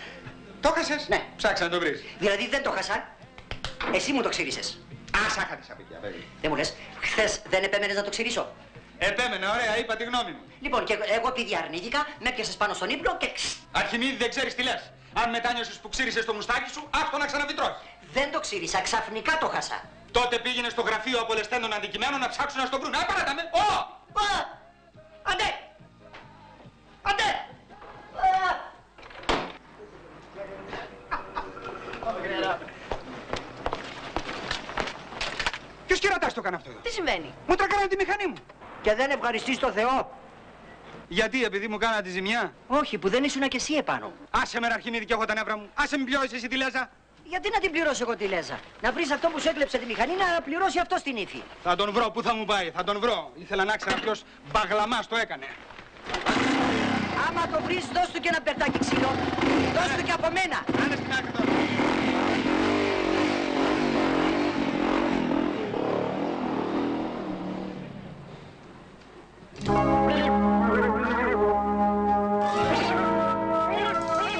Το χάσες; Ναι. Ψάξα να το βρεις. Δηλαδή δεν το χάσα. Εσύ μου το ξύρισες. Ας άχατες από εκεί, παιδί. Δεν μου λες, χθες δεν επέμενες να το ξυρίσω. Επέμενε, ωραία, είπα τη γνώμη μου. Λοιπόν, και εγώ επειδή αρνήθηκα, με πιάσες πάνω στον ύπνο και ξ, Αρχιμίδη δεν ξέρεις τι λες. Αν μετάνιωσες που ξύρισες το μουστάκι σου, άστο να ξαναβιτρώσεις. δεν το ξύρισα, ξαφνικά το χάσα. Τότε πήγαινε στο γραφείο απολεσθέντων αντικειμένων να ψάξουν να στο βρουν. Α, παράτα με. Ω! Α, Αντέ! Αντέ! Ποιος κερατάς το έκανε αυτό εδώ; Τι συμβαίνει. Μου τρακάρανε τη μηχανή μου. Και δεν ευχαριστείς το Θεό. Γιατί, επειδή μου κάνατε τη ζημιά; Όχι, που δεν ήσουν και εσύ επάνω. Άσε με ρε Αρχιμίδη και εγώ τα νεύρα μου. Άσε με πληρώσεις εσύ τη λέζα. Γιατί να την πληρώσω εγώ τη λέζα; Να βρεις αυτό που σου έκλεψε τη μηχανή να πληρώσει αυτό στην ύφη. Θα τον βρω, πού θα μου πάει, θα τον βρω. Ήθελα να ξέρω ποιος μπαγλαμάς το έκανε. Άμα το βρεις, δώσ' του και ένα περτάκι ξύλο. Δώσ' του και από μένα. Άνε στην άκρη τώρα.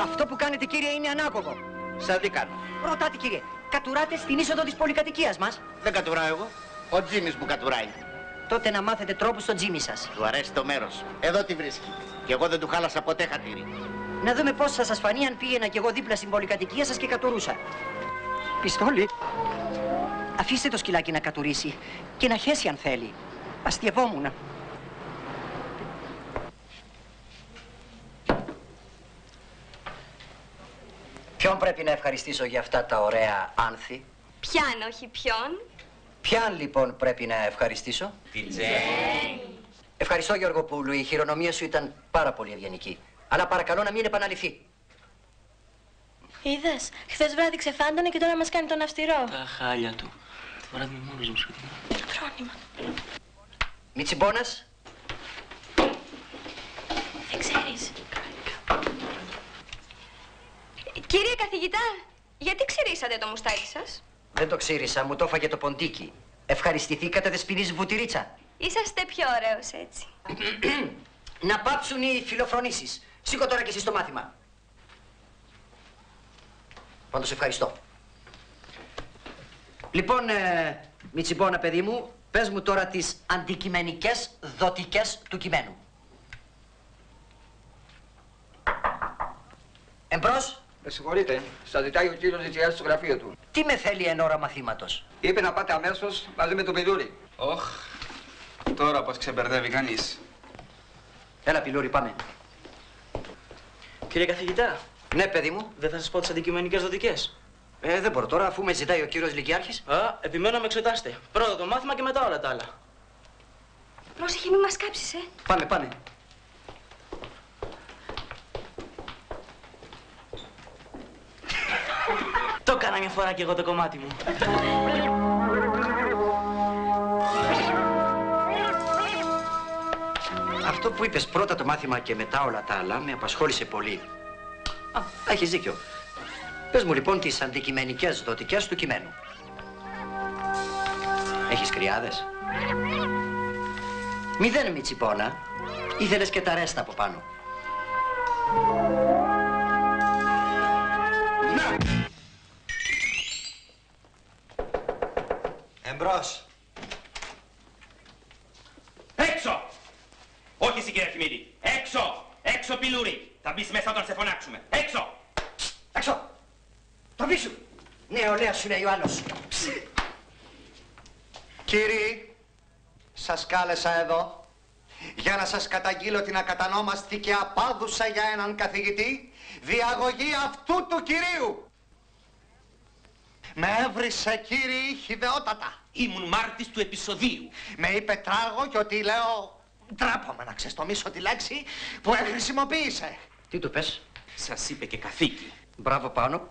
Αυτό που κάνετε κύριε είναι ανάκοβο. Σαν τι κάνω. Ρωτάτε κύριε, κατουράτε στην είσοδο της πολυκατοικίας μας. Δεν κατουράω εγώ. Ο Τζίμις μου κατουράει. Τότε να μάθετε τρόπους στον τζίμι σας. Του αρέσει το μέρος. Εδώ τη βρίσκει. Και εγώ δεν του χάλασα ποτέ χατήρι. Να δούμε πώς θα σας φανεί αν πήγαινα κι εγώ δίπλα στην πολυκατοικία σας και κατουρούσα. Πιστόλι. Αφήστε το σκυλάκι να κατουρίσει και να χέσει αν θέλει. Αστειευόμουν. Ποιον πρέπει να ευχαριστήσω για αυτά τα ωραία άνθη; Πιάν, όχι ποιον; Ποιαν λοιπόν πρέπει να ευχαριστήσω; Την Τζέννη. Ευχαριστώ Γιώργο Πούλου, η χειρονομία σου ήταν πάρα πολύ ευγενική. Αλλά παρακαλώ να μην επαναληφθεί. Είδες, χθες βράδυ ξεφάντωνε και τώρα μας κάνει τον αυστηρό. Τα χάλια του. Τώρα είμαι μόνος μου σχετικά. Φρόνημα. Μιτσιμπόνας, Δεν ξέρεις. Κύριε καθηγητά, γιατί ξηρίσατε το μουστάκι σας; δεν το ξύρισα, μου το έφαγε το ποντίκι. Ευχαριστηθήκατε δεσποινής βουτυρίτσα. Είσαστε πιο ωραίος έτσι. να πάψουν οι φιλοφρονήσεις. Σήκω τώρα και εσύ στο μάθημα. Πάντως ευχαριστώ. Λοιπόν, ε, Μιτσιμπόνα παιδί μου, πες μου τώρα τις αντικειμενικές δοτικές του κειμένου. Εμπρός, Με συγχωρείτε, σας ζητάει ο κύριος Ζητιάς στο γραφείο του. τι με θέλει εν ώρα μαθήματος; Είπε να πάτε αμέσως μαζί με τον Πιδούρη. Όχ, τώρα πως ξεμπερδεύει κανείς. Έλα, Πιλούρη, πάμε. Κύριε καθηγητά, Ναι, παιδί μου. δεν θα σας πω τις αντικειμενικές δοτικές. Ε, δεν μπορώ τώρα, αφού με ζητάει ο κύριος Λυκιάρχης. Α, επιμένω να με εξετάσετε. Πρώτα το μάθημα και μετά όλα τα άλλα. Πρόσεχε, μη μας κάψεις, ε. Πάμε, πάμε. Το έκανα μια φορά και εγώ το κομμάτι μου. Αυτό που είπες πρώτα το μάθημα και μετά όλα τα άλλα με απασχόλησε πολύ. Α, έχεις δίκιο. Πες μου λοιπόν τις αντικειμενικές δοτικές του κειμένου. Έχεις κρυάδες; Μηδέν μιτσιπώνα. Ήθελες και τα ρέστα από πάνω. Εμπρός. Έξω! Όχι εσύ κύριε Αρχιμίδη. Έξω! Έξω πιλούρι! Θα μπεις μέσα όταν σε φωνάξουμε. Έξω! Έξω! Το πίσω! Νεολαία σου λέει ο άλλος. Κύριοι, σας κάλεσα εδώ για να σας καταγγείλω την ακατανόμαστη και απάδουσα για έναν καθηγητή διαγωγή αυτού του κυρίου. Με έβρισε κύριοι χιδεότατα. Ήμουν μάρτης του επεισοδίου. Με είπε τράγω και ότι λέω τράπομαι να ξεστομίσω τη λέξη που χρησιμοποίησε. Τι του πες; Σας είπε και καθήκη. Μπράβο πάνω.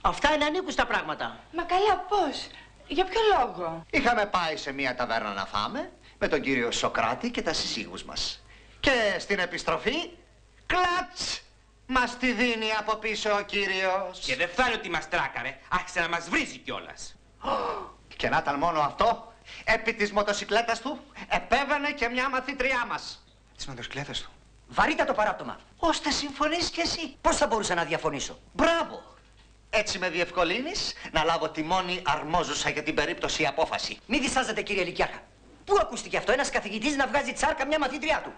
Αυτά είναι ανήκουστα πράγματα. Μα καλά πώς; Για ποιο λόγο; Είχαμε πάει σε μια ταβέρνα να φάμε με τον κύριο Σοκράτη και τα συζύγους μας. Και στην επιστροφή, κλατς, μας τη δίνει από πίσω ο κύριος. Και δεν φτάνει ότι μας τράκαρε, άρχισε να μας βρίζει κιόλας. Και να ήταν μόνο αυτό, επί της μοτοσυκλέτας του επέβαινε και μια μαθήτριά μας. Τις μοτοσυκλέτας του. Βαρύτατο παράπτωμα. Ώστε συμφωνείς κι εσύ. Πώς θα μπορούσα να διαφωνήσω; Μπράβο. Έτσι με διευκολύνεις να λάβω τη μόνη αρμόζουσα για την περίπτωση απόφαση. Μη διστάζετε κύριε Λυκιάρχα. Πού ακούστηκε αυτό; Ένας καθηγητής να βγάζει τσάρκα μια μαθήτριά του.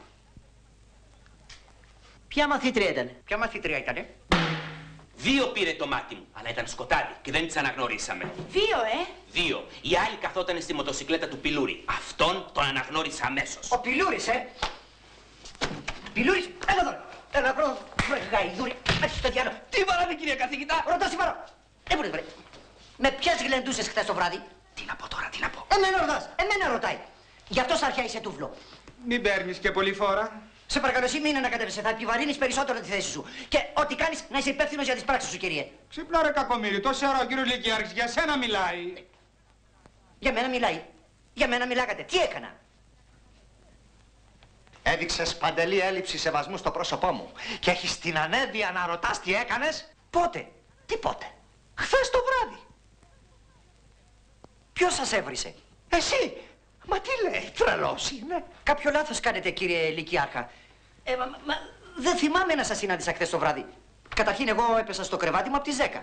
Ποια μαθήτρια ήταν. Ποια μαθήτρια ήτανε; Δύο πήρε το μάτι μου, αλλά ήταν σκοτάδι και δεν τις αναγνωρίσαμε. Δύο, ε; Δύο. Η άλλη καθόταν στη μοτοσυκλέτα του Πιλούρη. Αυτόν τον αναγνώρισα αμέσως. Ο Πιλούρης, ε; Πιλούρης, έλα εδώ. Έλα βρω, βρε γαϊδούρι. Έτσι στο διάλογο. Τι βαράνε κύριε καθηγητά; Ρωτάς τι βαρώ. Ε, βρε, βρε. Με ποιες γλεντούσες χθες το βράδυ; Τι να πω τώρα, τι να πω. Εμένα ρωτάς, εμένα ρωτάει. Γι' αυτό σ' αρχαία είσαι τούβλο. Μην παίρνεις και πολύ φόρα. Σε παρακαλώ, εσύ μην ανακατεύεσαι. Θα επιβαρύνεις περισσότερο τη θέση σου. Και ό,τι κάνεις να είσαι υπεύθυνος για τις πράξεις σου, κύριε. Ξυπνά ρε κακομύρι, τόση ώρα ο κύριος Λυκιάρχης για σένα μιλάει. Για μένα μιλάει. Για μένα μιλάγατε. Τι έκανα; Έδειξες παντελή έλλειψη σεβασμού στο πρόσωπό μου και έχεις την ανέδεια να ρωτάς τι έκανες; Πότε; Τι πότε; Χθες το βράδυ. Ποιος σας έβρισε; Εσύ. Μα τι λέει, τρελός είναι. Κάποιο λάθος κάνετε, κύριε Λυκιάρχα. Ε, μα, μα, δεν θυμάμαι να σας συνάντησα χθες το βράδυ. Καταρχήν, εγώ έπεσα στο κρεβάτι μου από τις 10.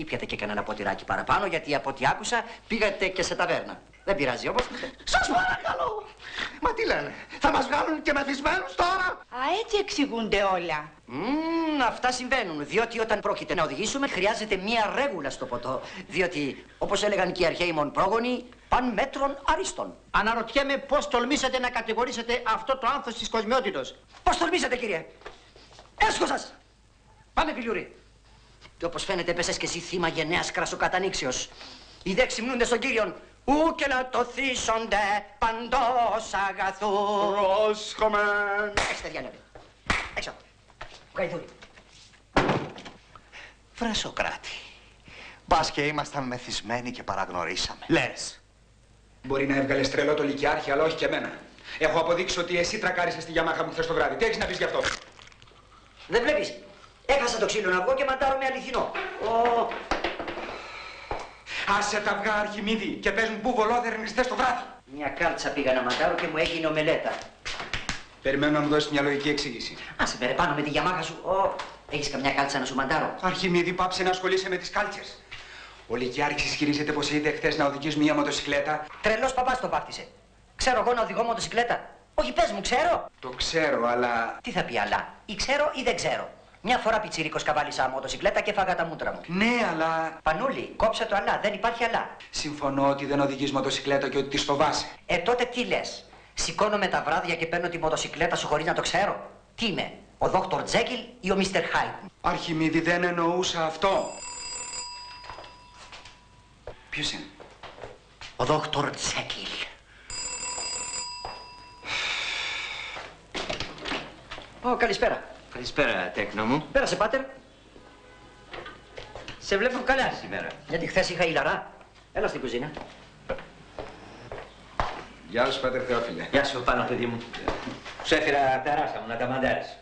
Ήπιατε και κανένα ποτηράκι παραπάνω, γιατί από ό,τι άκουσα πήγατε και σε ταβέρνα. Δεν πειράζει όμως. Σας παρακαλώ. Μα τι λένε, θα μας βγάλουν και μεθυσμένους τώρα; Α, έτσι εξηγούνται όλα. Μμμ, αυτά συμβαίνουν. Διότι όταν πρόκειται να οδηγήσουμε, χρειάζεται μία ρέγουλα στο ποτό. Διότι, όπως έλεγαν και οι αρχαίοι ημών πρόγονοι, παν μέτρον άριστον. Αναρωτιέμαι πώς τολμήσατε να κατηγορήσετε αυτό το άνθος της κοσμιότητος. Πώς τολμήσατε, κύριε; Αίσχος σας. Πάμε, πιλιούρι. Και όπως φαίνεται, έπεσες και εσύ θύμα γενναίας κρασοκατανύξεως. Οι δε ξυμνούνται στον Κύριον. Ου και να το θύσονται παντός αγαθού. Πρόσχωμεν. Έχετε διάλογο. Έξω. Γαϊδούρι. Βρε Σοκράτη, μπας και ήμασταν μεθυσμένοι και παραγνωρίσαμε. Λες. Μπορεί να έβγαλες τρελό το Λυκιάρχη, αλλά όχι και εμένα. Έχω αποδείξει ότι εσύ τρακάρισες τη Γιαμάχα μου χθες το βράδυ. Τι έχεις να πεις γι' αυτό; Δεν βλέπεις; Έχασα το ξύλο να βγω και μαντάρω με αληθινό. Ω, Άσε τα αυγά Αρχιμίδη και πες μου πού βολόδερνες χθες το βράδυ. Μια κάλτσα πήγα να μαντάρω και μου έγινε ομελέτα. Περιμένω να μου δώσεις μια λογική εξήγηση. Άσε με ρε πάνω με τη γιαμάχα σου. Ω, έχεις καμιά κάλτσα να σου μαντάρω; Αρχιμίδη, πάψε να ασχολείσαι με τις κάλτσες. Ο Λυκιάρχης ισχυρίζεται πως είδε χθες να οδηγείς μια μοτοσυκλέτα. Τρελός παπάς το βάφτισε. Ξέρω εγώ να οδηγώ μοτοσυκλέτα. Όχι, πες μου, ξέρω. Το ξέρω, αλλά... Τι θα πει αλλά, ή ξέρω ή δεν ξέρω; Μια φορά πιτσιρίκος καβάλισα μοτοσυκλέτα και φάγα τα μούτρα μου. Ναι, αλλά... Πανούλη, κόψε το αλλά, δεν υπάρχει αλλά. Συμφωνώ ότι δεν οδηγείς μοτοσυκλέτα και ότι τις φοβάσαι. Ε, τότε τι λες; Σηκώνομαι τα βράδια και παίρνω τη μοτοσυκλέτα σου χωρίς να το ξέρω; Τι είμαι, ο Δόκτωρ Τζέκιλ ή ο Μίστερ Χάιντ; Αρχιμίδη, δεν εννοούσα αυτό. Ποιος είναι; Ο Δόκτωρ Τζέκιλ. Ω, καλησπέρα. Καλησπέρα, τέκνο μου. Πέρασε, πάτερ. Σε βλέπω καλά σήμερα. Γιατί χθες είχα ηλαρά. Έλα στην κουζίνα. Γεια σου, Πάτερ Θεόφιλε. Γεια σου, πάνω παιδί μου. Σου έφερα τα ράσα μου να τα μαντάρεις.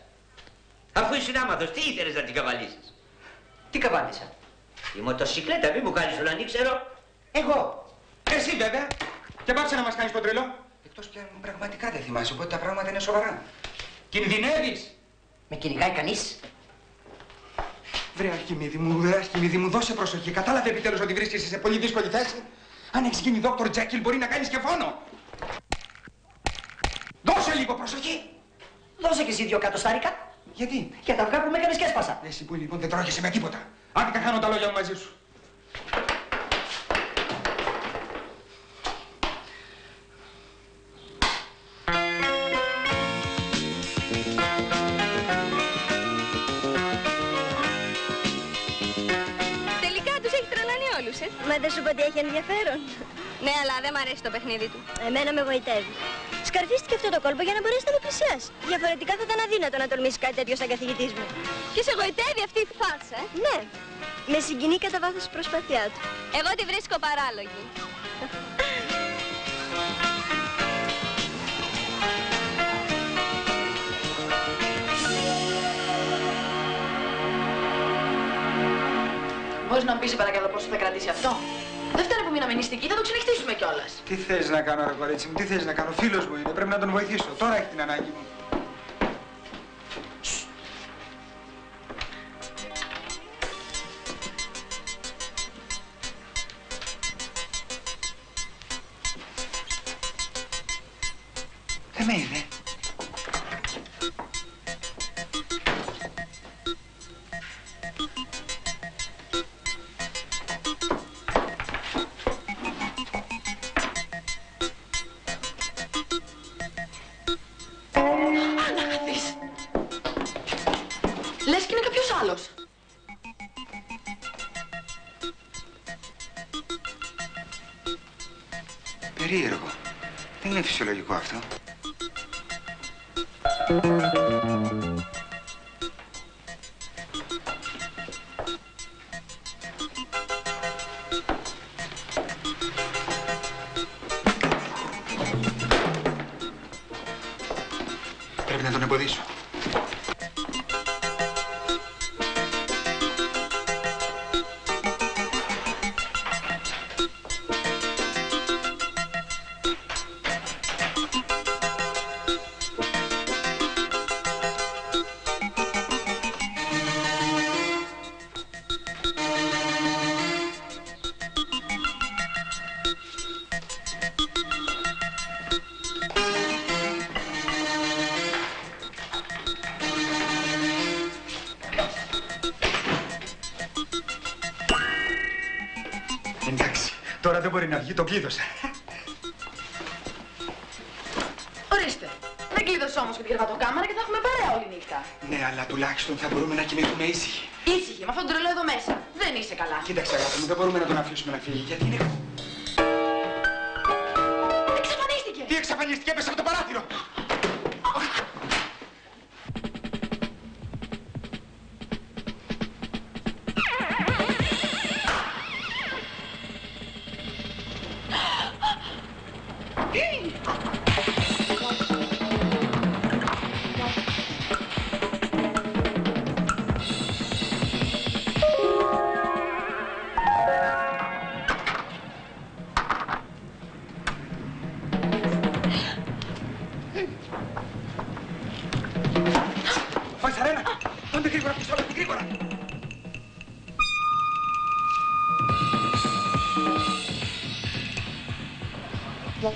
Αφού ήσουν άμαθος, τι ήθελες να την καβαλήσεις; Τι καβάλισα; Η μοτοσυκλέτα, μη μου κάνεις όλα, ξέρω. Εγώ. Εσύ βέβαια. Και πάψε να μας κάνεις τον τρελό. Εκτός και αν πραγματικά δεν θυμάσαι, οπότε τα πράγματα είναι σοβαρά. Κινδυνεύεις. Με κυνηγάει κανείς; Βρε Αρχιμίδη μου, βρε Αρχιμίδη μου, δώσε προσοχή. Κατάλαβε επιτέλους ότι βρίσκεσαι σε πολύ δύσκολη θέση. Αν έχεις γίνει Δόκτωρ Τζέκιλ μπορεί να κάνεις και φόνο. λίγο προσοχή. Δώσε και εσύ δύο κατοστάρικα. Γιατί; Για τα αυγά που με έκανες και έσπασα. Εσύ που λοιπόν δεν τρώγεσαι με τίποτα. Άντε τα χάνω τα λόγια μου μαζί σου. Δεν σου πω ότι έχει ενδιαφέρον. Ναι, αλλά δεν μ' αρέσει το παιχνίδι του. Εμένα με γοητεύει. Σκαρφίστηκε αυτό το κόλπο για να μπορέσει να με πλησιάσει. Διαφορετικά θα ήταν αδύνατο να τολμήσει κάτι τέτοιο σαν καθηγητής μου. Και σε γοητεύει αυτή η φάρσα, ε; Ναι. Με συγκινεί κατά βάθος η προσπάθειά του. Εγώ τη βρίσκω παράλογη. Μπορείς να μου πεις παρακαλώ πόσο θα κρατήσει αυτό; Δεν φτάνει που μείναμε νηστικοί, θα το ξενυχτήσουμε κιόλας. Τι θες να κάνω ρε κορίτσι μου, τι θες να κάνω; Φίλος μου είναι, πρέπει να τον βοηθήσω. Τώρα έχει την ανάγκη μου. Δεν με είδε. Πρέπει κλείδωσα. Ορίστε. Δεν κλείδωσε όμως και την κρεβατοκάμαρα και θα έχουμε παρέα όλη νύχτα. Ναι, αλλά τουλάχιστον θα μπορούμε να κοιμηθούμε ήσυχοι. Ήσυχη, με αυτόν τον τρελό εδώ μέσα. Δεν είσαι καλά. Κοίταξε, αγάπη μου, δεν μπορούμε να τον αφήσουμε να φύγει, γιατί είναι...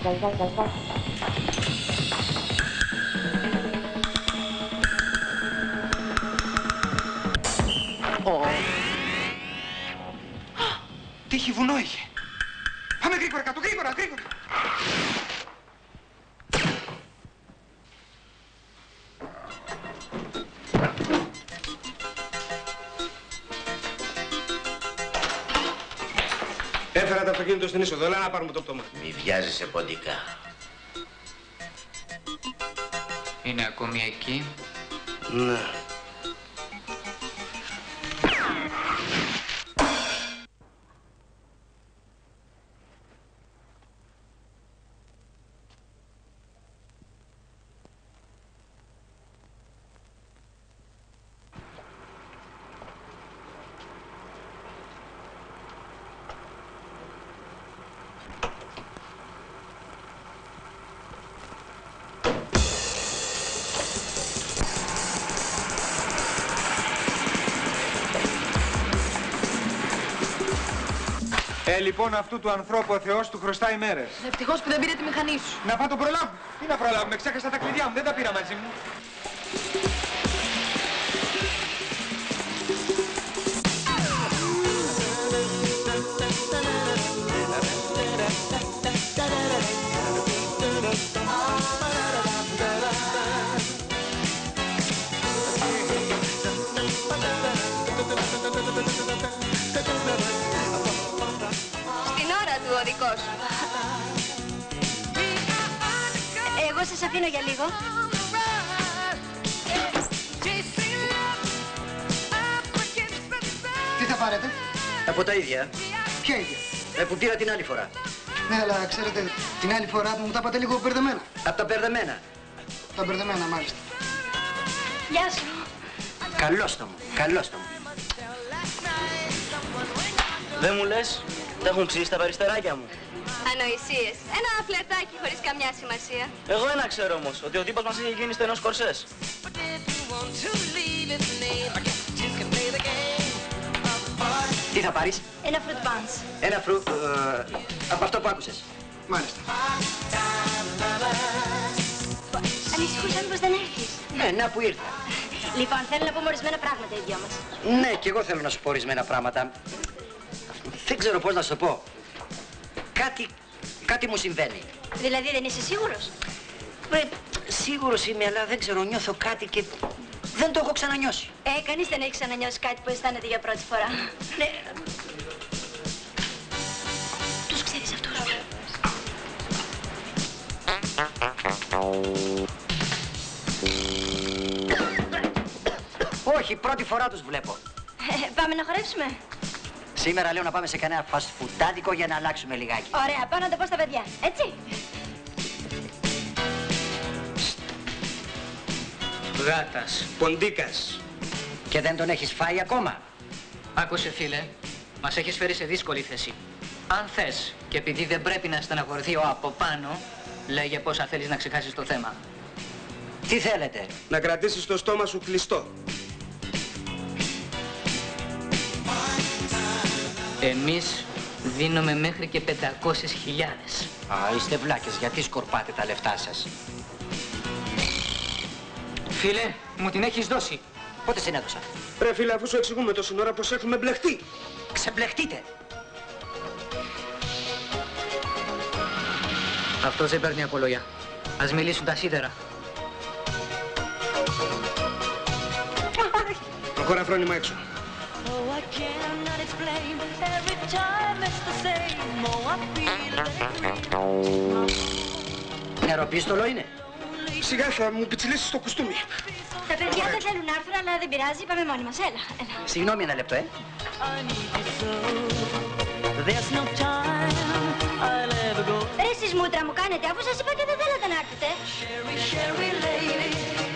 Τι έχει βουνό είχε. Πάμε γρήγορα κάτω, γρήγορα, γρήγορα. Αυτοκίνητο στην είσοδο, έλα να πάρουμε το πτώμα. Μη βιάζεσαι ποντικά. Είναι ακόμη εκεί. Ναι. Λοιπόν, αυτού του ανθρώπου ο Θεός του χρωστάει μέρες. Ευτυχώς που δεν πήρε τη μηχανή σου. Να πάω το προλάβω. Τι να προλάβουμε, ξέχασα τα κλειδιά μου, δεν τα πήρα μαζί μου. Εγώ σας αφήνω για λίγο. Τι θα πάρετε, Από τα ίδια. ποια ίδια; Ε, που πήρα την άλλη φορά. Ναι, αλλά ξέρετε, την άλλη φορά μου τα είπατε λίγο μπερδεμένα. Από τα μπερδεμένα. Τα μπερδεμένα, μάλιστα. Γεια σου. Καλώς το μου, καλώς το μου. Δεν μου λες, τα έχουν ψήσει τα περιστεράκια μου. Ανοησίες. Ένα φλερτάκι χωρίς καμιά σημασία. Εγώ ένα ξέρω όμως, ότι ο τύπος μας είχε γίνει στενός κορσές. Τι θα πάρεις, Ένα fruit punch. ένα φρου... ε, από αυτό που άκουσες. Μάλιστα. Ανησυχούσα μήπως δεν έρθεις. Ναι, να που ήρθα. Λοιπόν, θέλω να πούμε ορισμένα πράγματα οι δυο μας. Ναι, και εγώ θέλω να σου πω ορισμένα πράγματα. Δεν ξέρω πώς να σου το πω. Κάτι, κάτι μου συμβαίνει. Δηλαδή δεν είσαι σίγουρος; Ε, σίγουρος είμαι, αλλά δεν ξέρω, νιώθω κάτι και δεν το έχω ξανανιώσει. Ε, κανείς δεν έχει ξανανιώσει κάτι που αισθάνεται για πρώτη φορά. Ναι. Τους ξέρεις αυτούς. Όχι, πρώτη φορά τους βλέπω. Ε, πάμε να χορέψουμε. Σήμερα λέω να πάμε σε κανένα φασφουτάδικο για να αλλάξουμε λιγάκι. Ωραία, πάω να το πω στα παιδιά. Έτσι. Γάτας, ποντίκας. Και δεν τον έχεις φάει ακόμα; Άκουσε φίλε, μας έχεις φέρει σε δύσκολη θέση. Αν θες και επειδή δεν πρέπει να στεναχωρηθεί ο από πάνω, λέγε πόσα θέλεις να ξεχάσεις το θέμα. Τι θέλετε; Να κρατήσεις το στόμα σου κλειστό. Εμείς δίνουμε μέχρι και 500 χιλιάδες. Α, είστε βλάκες, γιατί σκορπάτε τα λεφτά σας; Φίλε, μου την έχεις δώσει. Πότε στην έδωσα. Ρε φίλε, αφού σου εξηγούμε τόση ώρα πως έχουμε μπλεχτεί. Ξεμπλεχτείτε. Αυτός δεν παίρνει απολογιά. Ας μιλήσουν τα σίδερα. Προχώρα φρόνημα έξω. Oh, I cannot explain. Every time it's the same. Oh, I feel that Νεροπίστολο είναι. Σιγά θα μου πιτσιλήσεις το κουστούμι. Τα παιδιά δεν θέλουν να έρθουν, αλλά δεν πειράζει. Πάμε μόνοι μας. Έλα, έλα. Συγγνώμη ένα λεπτό, ε. There's no time I'll ever go. Ρε εσείς μούτρα μου κάνετε, αφού σας είπα και δεν θέλατε να έρθετε. Sherry, Sherry lady,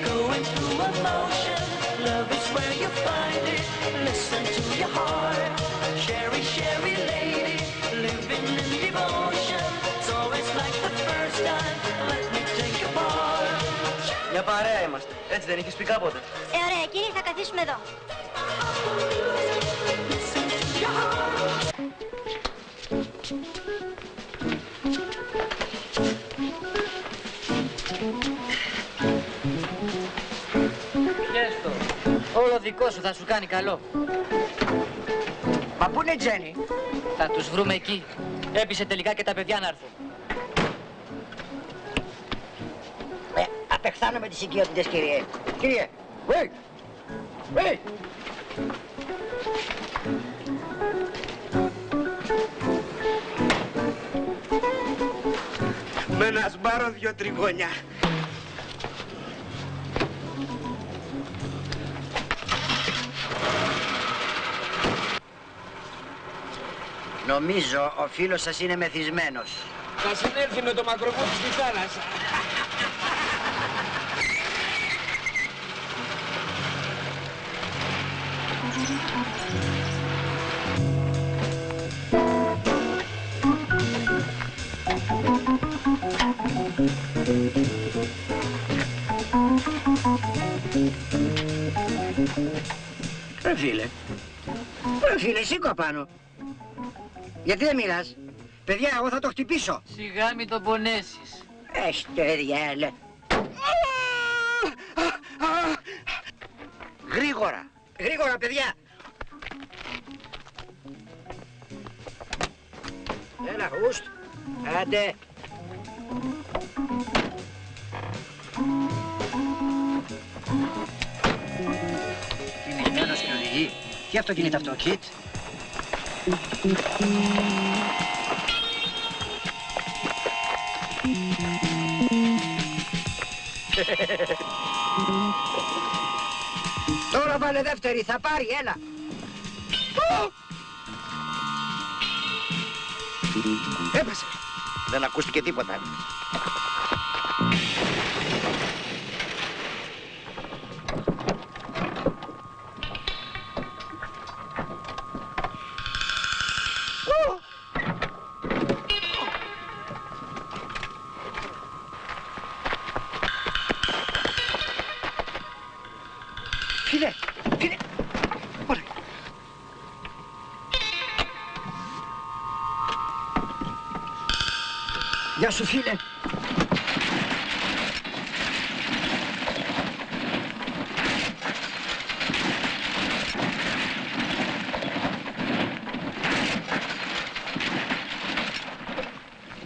going through emotion. Love is where you find it. Listen to your heart. Παρέα είμαστε. Έτσι δεν είχες πει κάποτε. Ε, ωραία, κύριε, θα καθίσουμε εδώ. Πιες το. Όλο δικό σου θα σου κάνει καλό. Μα πού είναι η Τζέννη. Θα τους βρούμε εκεί. Έπεισε τελικά και τα παιδιά να έρθουν. Ε, απεχθάνω τις οικειότητες, κύριε. Κύριε. Βέι. Βέι. Με ένα σμπάρο δυο τριγωνιά. Νομίζω ο φίλος σας είναι μεθυσμένος. Θα συνέλθει με το μακροβούτι στη θάλασσα. Ρε φίλε. Ρε φίλε, σήκω απάνω. Γιατί δεν μιλάς. Παιδιά, εγώ θα το χτυπήσω. Σιγά μην τον πονέσεις. Έστε διάλε. Γρήγορα. Γρήγορα, παιδιά. Έλα, χουστ. Άντε. Κινησμένος είναι οδηγεί. Τι αυτοκίνητο αυτό, Κιτ. Τώρα βάλε δεύτερη, θα πάρει, έλα. Έπεσε. Δεν ακούστηκε τίποτα. Γεια σου, φίλε.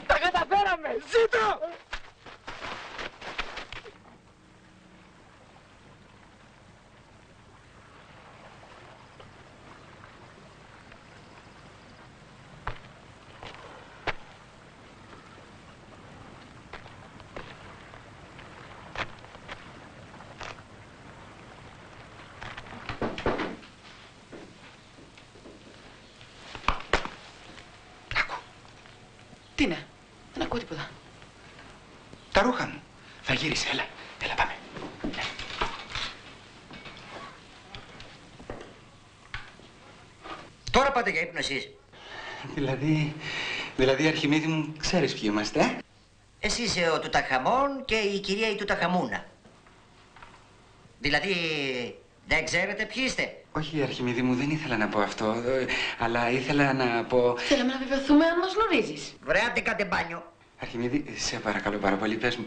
Τα καταφέραμε! Ζήτω! Τι είναι, δεν ακούω τίποτα. Τα ρούχα μου. Θα γύρισε, έλα. Έλα, πάμε. Τώρα πάτε για ύπνο εσείς. Δηλαδή, δηλαδή Αρχιμίδη μου, ξέρεις ποιοι είμαστε, ε; Εσύ είσαι ο Τουταχαμών και η κυρία η Τουταχαμούνα. Δηλαδή, δεν ξέρετε ποιοι είστε; Όχι, Αρχιμίδη μου, δεν ήθελα να πω αυτό, ε, αλλά ήθελα να πω... Θέλαμε να βεβαιωθούμε αν μας γνωρίζεις. Βρε, άντε κάντε μπάνιο. Αρχιμίδη, σε παρακαλώ πάρα πολύ, πες μου,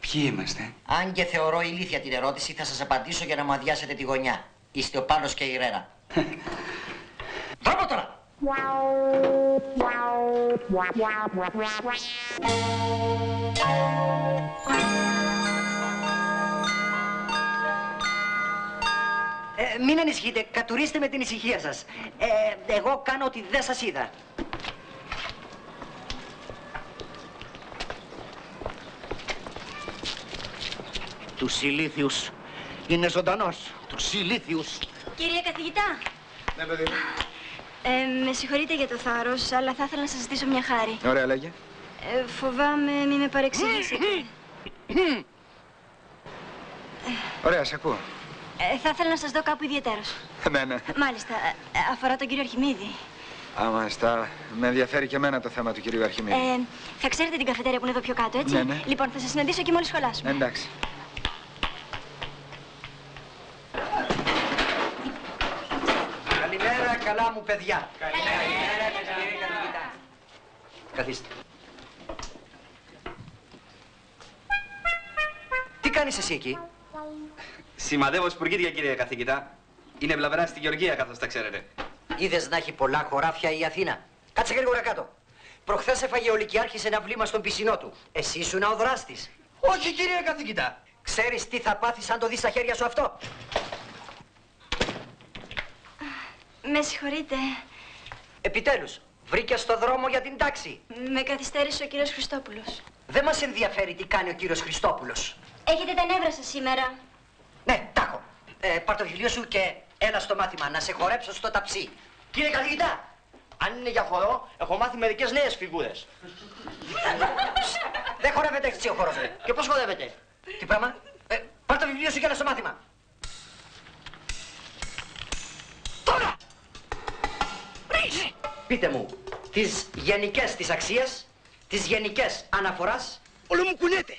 ποιοι είμαστε. Αν και θεωρώ ηλίθια την ερώτηση, θα σας απαντήσω για να μου αδειάσετε τη γωνιά. Είστε ο Πάνος και η Ρέρα. Πάμε τώρα! Ε, μην ανησυχείτε, κατουρίστε με την ησυχία σας. Ε, εγώ κάνω ότι δεν σας είδα. Τους ηλίθιους. Είναι ζωντανός. Τους ηλίθιους. Κύριε καθηγητά, Ναι, παιδί. ε, με συγχωρείτε για το θάρρος, αλλά θα ήθελα να σας ζητήσω μια χάρη. Ωραία, λέγε. Ε, φοβάμαι μη με παρεξηγήσετε. Ωραία, σε ακούω. Ε, θα ήθελα να σας δω κάπου ιδιαίτερος. Ναι, ναι. Μάλιστα, ε, αφορά τον κύριο Αρχιμίδη. Άμα στα... Με ενδιαφέρει και εμένα το θέμα του κυρίου Αρχιμίδη. Ε, θα ξέρετε την καφετέρια που είναι εδώ πιο κάτω, έτσι; Ναι, ναι. Λοιπόν, θα σας συναντήσω εκεί μόλις σχολάσουμε. Εντάξει. Καλημέρα, καλά μου παιδιά. Καλημέρα, κύριε καθηγητά. Καθίστε. Τι κάνεις εσύ εκεί; Σημαδεύω σπουργίτια, κύριε καθηγητά. Είναι βλαβερά στη Γεωργία, καθώς τα ξέρετε. Είδες να έχει πολλά χωράφια η Αθήνα. Κάτσε γρήγορα κάτω. Προχθές έφαγε ο Λυκειάρχης ένα βλήμα στον πισινό του. Εσύ ήσουν ο δράστης. Όχι, κύριε καθηγητά. Ξέρεις τι θα πάθεις αν το δεις στα χέρια σου αυτό; Με συγχωρείτε. Επιτέλους, βρήκες το δρόμο για την τάξη. Με καθυστέρησε ο κύριος Χριστόπουλος. Δεν μας ενδιαφέρει τι κάνει ο κύριος Χριστόπουλος. Έχετε τα νεύρα σας σήμερα. Ναι, τάκο. Ε, πάρ' το βιβλίο σου και έλα στο μάθημα να σε χορέψω στο ταψί. Κύριε καθηγητά, αν είναι για χορό, έχω μάθει μερικές νέες φιγούρες. Δεν χορεύεται έτσι ο χορός, ρε. Και πώς χορεύετε. Τι πράγμα; Ε, πάρ' το βιβλίο σου και έλα στο μάθημα. Τώρα! Πείτε μου, τις γενικές της αξίας, τις γενικές αναφοράς. Όλο μου κουνιέται.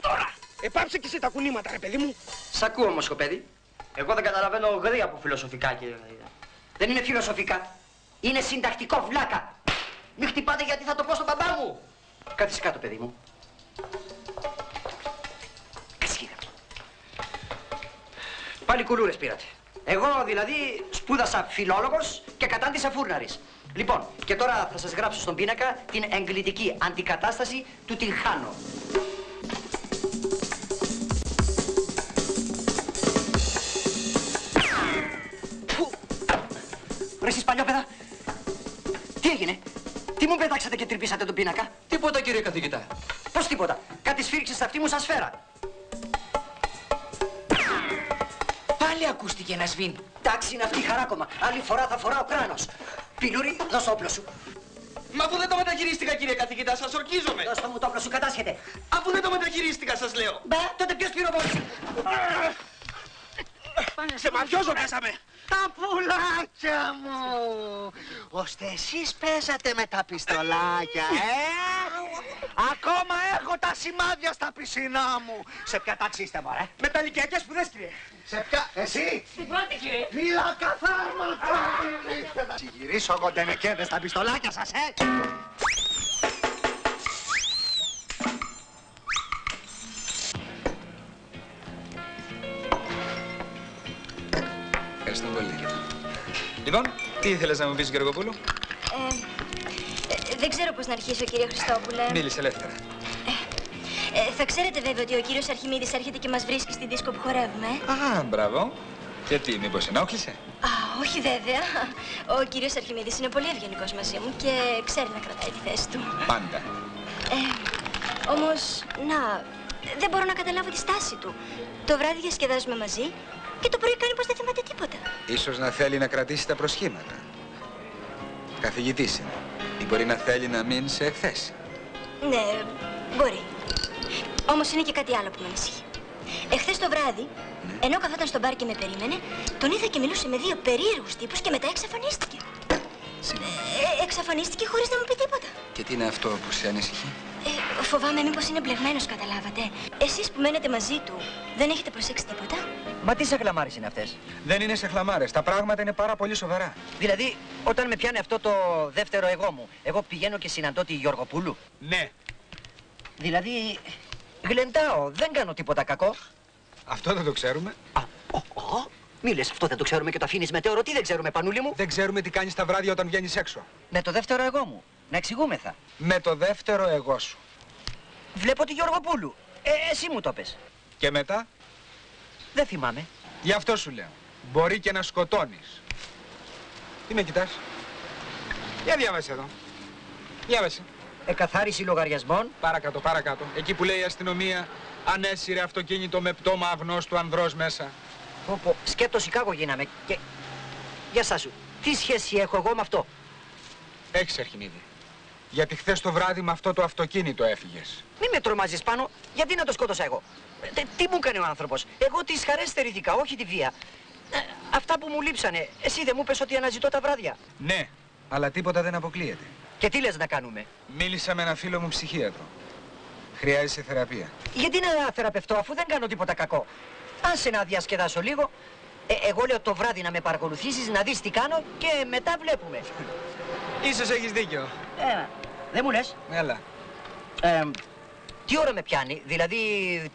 Τώρα! Επάψε και εσύ τα κουνήματα, ρε παιδί μου. Σ' ακούω όμως, κοπέδι. Εγώ δεν καταλαβαίνω γρήγορα από φιλοσοφικά, κύριε καθηγητά. Δεν είναι φιλοσοφικά. Είναι συντακτικό βλάκα. Μην χτυπάτε γιατί θα το πω στον μπαμπά μου. Κάθισε κάτω, παιδί μου. Κάτσε κοίτα. Πάλι κουλούρες πήρατε. Εγώ δηλαδή σπούδασα φιλόλογος και κατάντησα φούρναρης. Λοιπόν, και τώρα θα σας γράψω στον πίνακα την εγκλητική αντικατάσταση του τυγχάνου. Ρε εσείς παλιόπαιδα, τι έγινε, τι μου πετάξατε και τρυπήσατε τον πίνακα; Τίποτα κύριε καθηγητά. Πώς τίποτα, κάτι σφίριξες στα αυτή μου σαν σφαίρα. Πάλι ακούστηκε ένα σβήν. Εντάξει είναι αυτή η χαράκομα, άλλη φορά θα φοράω κράνος. Πιλούρι, δώσ' το όπλο σου. Μα αφού δεν το μεταχειρίστηκα κύριε καθηγητά, σας ορκίζομαι. Δώσ' το μου το όπλο σου, κατάσχεται. Αφού δεν το μεταχειρίστηκα σας λέω. Μπα, τότε ποιος πυροβόλησε. Σε μαφιόζο πέσαμε. Τα πουλάκια μου! Ώστε εσείς παίζατε με τα πιστολάκια, ε! Ακόμα έχω τα σημάδια στα πισινά μου! Σε ποια τάξη είστε, μωρέ; Μεταλλικιακές σπουδές κύριε. Σε ποια... Εσύ! Στην πρώτη κύριε. Μίλα καθάρματα! Θα συγυρίσω εγώ τενεκέδες στα πιστολάκια σας, ε! Ευχαριστώ πολύ. Λοιπόν, τι ήθελες να μου πεις Γεωργοπούλου; Ε, ε, δεν ξέρω πώς να αρχίσω, κύριε Χριστόπουλε. Μίλησε ελεύθερα. Ε, θα ξέρετε βέβαια ότι ο κύριος Αρχιμίδης έρχεται και μας βρίσκει στη δίσκο που χορεύουμε. ε. Α, μπράβο. Και τι, μήπως ενόχλησε; Α, όχι βέβαια. Ο κύριος Αρχιμίδης είναι πολύ ευγενικός μαζί μου και ξέρει να κρατάει τη θέση του. Πάντα. Ε, όμως, να, δεν μπορώ να καταλάβω τη στάση του. Το βράδυ διασκεδάζουμε μαζί και το πρωί κάνει πως δεν θυμάται τίποτα. Ίσως να θέλει να κρατήσει τα προσχήματα. Καθηγητής είναι. Ή μπορεί να θέλει να μην σε εκθέσεις. Ναι, μπορεί. Όμως είναι και κάτι άλλο που με ανησυχεί. Εχθές το βράδυ, ενώ καθόταν στο μπαρ και με περίμενε, τον είδα και μιλούσε με δύο περίεργους τύπους και μετά εξαφανίστηκε. Ε, εξαφανίστηκε χωρίς να μου πει τίποτα. Και τι είναι αυτό που σε ανησυχεί; Ε, φοβάμαι μήπως είναι μπλεγμένος, καταλάβατε. Εσείς που μένετε μαζί του, δεν έχετε προσέξει τίποτα; Μα τι σαχλαμάρες είναι αυτές; Δεν είναι σε χλαμάρες. Τα πράγματα είναι πάρα πολύ σοβαρά. Δηλαδή, όταν με πιάνει αυτό το δεύτερο εγώ μου, εγώ πηγαίνω και συναντώ τη Γιώργοπούλου. Ναι. Δηλαδή, γλεντάω, δεν κάνω τίποτα κακό. Αυτό δεν το ξέρουμε. Μη λες, αυτό δεν το ξέρουμε και το αφήνεις μετέωρο. Τι δεν ξέρουμε, Πανούλη μου; Δεν ξέρουμε τι κάνεις τα βράδια όταν βγαίνεις έξω. Με το δεύτερο εγώ μου. Να εξηγούμεθα. Με το δεύτερο εγώ σου. Βλέπω τη Γιώργοπούλου. Ε, εσύ μου το πες. Και μετά, Δεν θυμάμαι. γι' αυτό σου λέω. Μπορεί και να σκοτώνεις. Τι με κοιτάς; Για διάβασε εδώ. Διάβασε. Εκαθάριση λογαριασμών. Παρακάτω, παρακάτω. Εκεί που λέει η αστυνομία ανέσυρε αυτοκίνητο με πτώμα αγνώστου ανδρός μέσα. Πω, πω, σκέτο Σικάγο γίναμε. Και... Για στάσου. Τι σχέση έχω εγώ με αυτό; Έχεις Αρχιμίδη. Γιατί χθες το βράδυ με αυτό το αυτοκίνητο έφυγες. Μη με τρομάζεις πάνω. Γιατί να το σκότωσα εγώ; Ε, τι μου έκανε ο άνθρωπος; Εγώ τις χαρές στερηθήκα, όχι τη βία. Ε, αυτά που μου λείψανε. Εσύ δεν μου πες ότι αναζητώ τα βράδια; Ναι, αλλά τίποτα δεν αποκλείεται. Και τι λες να κάνουμε; Μίλησα με ένα φίλο μου ψυχίατρο. Χρειάζεσαι θεραπεία. Γιατί να θεραπευτώ αφού δεν κάνω τίποτα κακό; Άσε να διασκεδάσω λίγο. Ε, εγώ λέω το βράδυ να με παρακολουθήσεις, να δεις τι κάνω και μετά βλέπουμε. Ίσως έχεις δίκιο. Ε, δεν μου λες; Έλα. Ε, τι ώρα με πιάνει, δηλαδή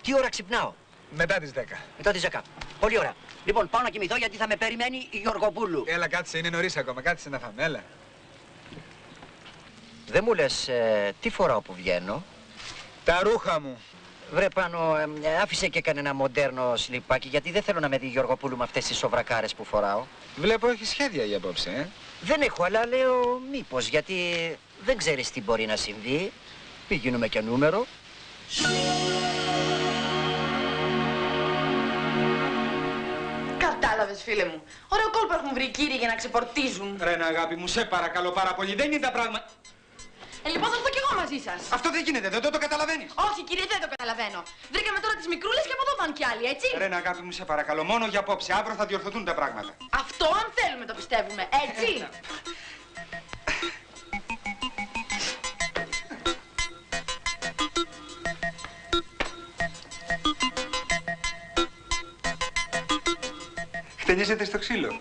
τι ώρα ξυπνάω; Μετά τις 10. Μετά τις 10. Πολύ ωραία. Λοιπόν, πάω να κοιμηθώ γιατί θα με περιμένει η Γιωργοπούλου. Έλα κάτσε, είναι νωρίς ακόμα. Κάτσε να φάμε, έλα. Δεν μου λες ε, τι φοράω που βγαίνω; Τα ρούχα μου. Βρε πάνω, ε, ε, άφησε και κανένα μοντέρνο σλιπάκι γιατί δεν θέλω να με δει η Γιωργοπούλου με αυτές τις σοβρακάρες που φοράω. Βλέπω έχει σχέδια για απόψε, ε. Δεν έχω, αλλά λέω μήπως γιατί δεν ξέρεις τι μπορεί να συμβεί. Μη γίνουμε και νούμερο. Κατάλαβες φίλε μου. Ωραίο κόλπο έχουν βρει οι κύριοι για να ξεπορτίζουν. Ρένα αγάπη μου, σε παρακαλώ πάρα πολύ. Δεν είναι τα πράγματα. Ε, λοιπόν θα έρθω κι εγώ μαζί σας. Αυτό δεν γίνεται, δεν το, το καταλαβαίνεις. Όχι κύριε, δεν το καταλαβαίνω. Βρήκαμε τώρα τις μικρούλες και από εδώ πάνε κι άλλοι, έτσι. Ρένα αγάπη μου, σε παρακαλώ, μόνο για απόψε. Αύριο θα διορθωθούν τα πράγματα. Αυτό αν θέλουμε το πιστεύουμε, έτσι. Χτενίζεται στο ξύλο.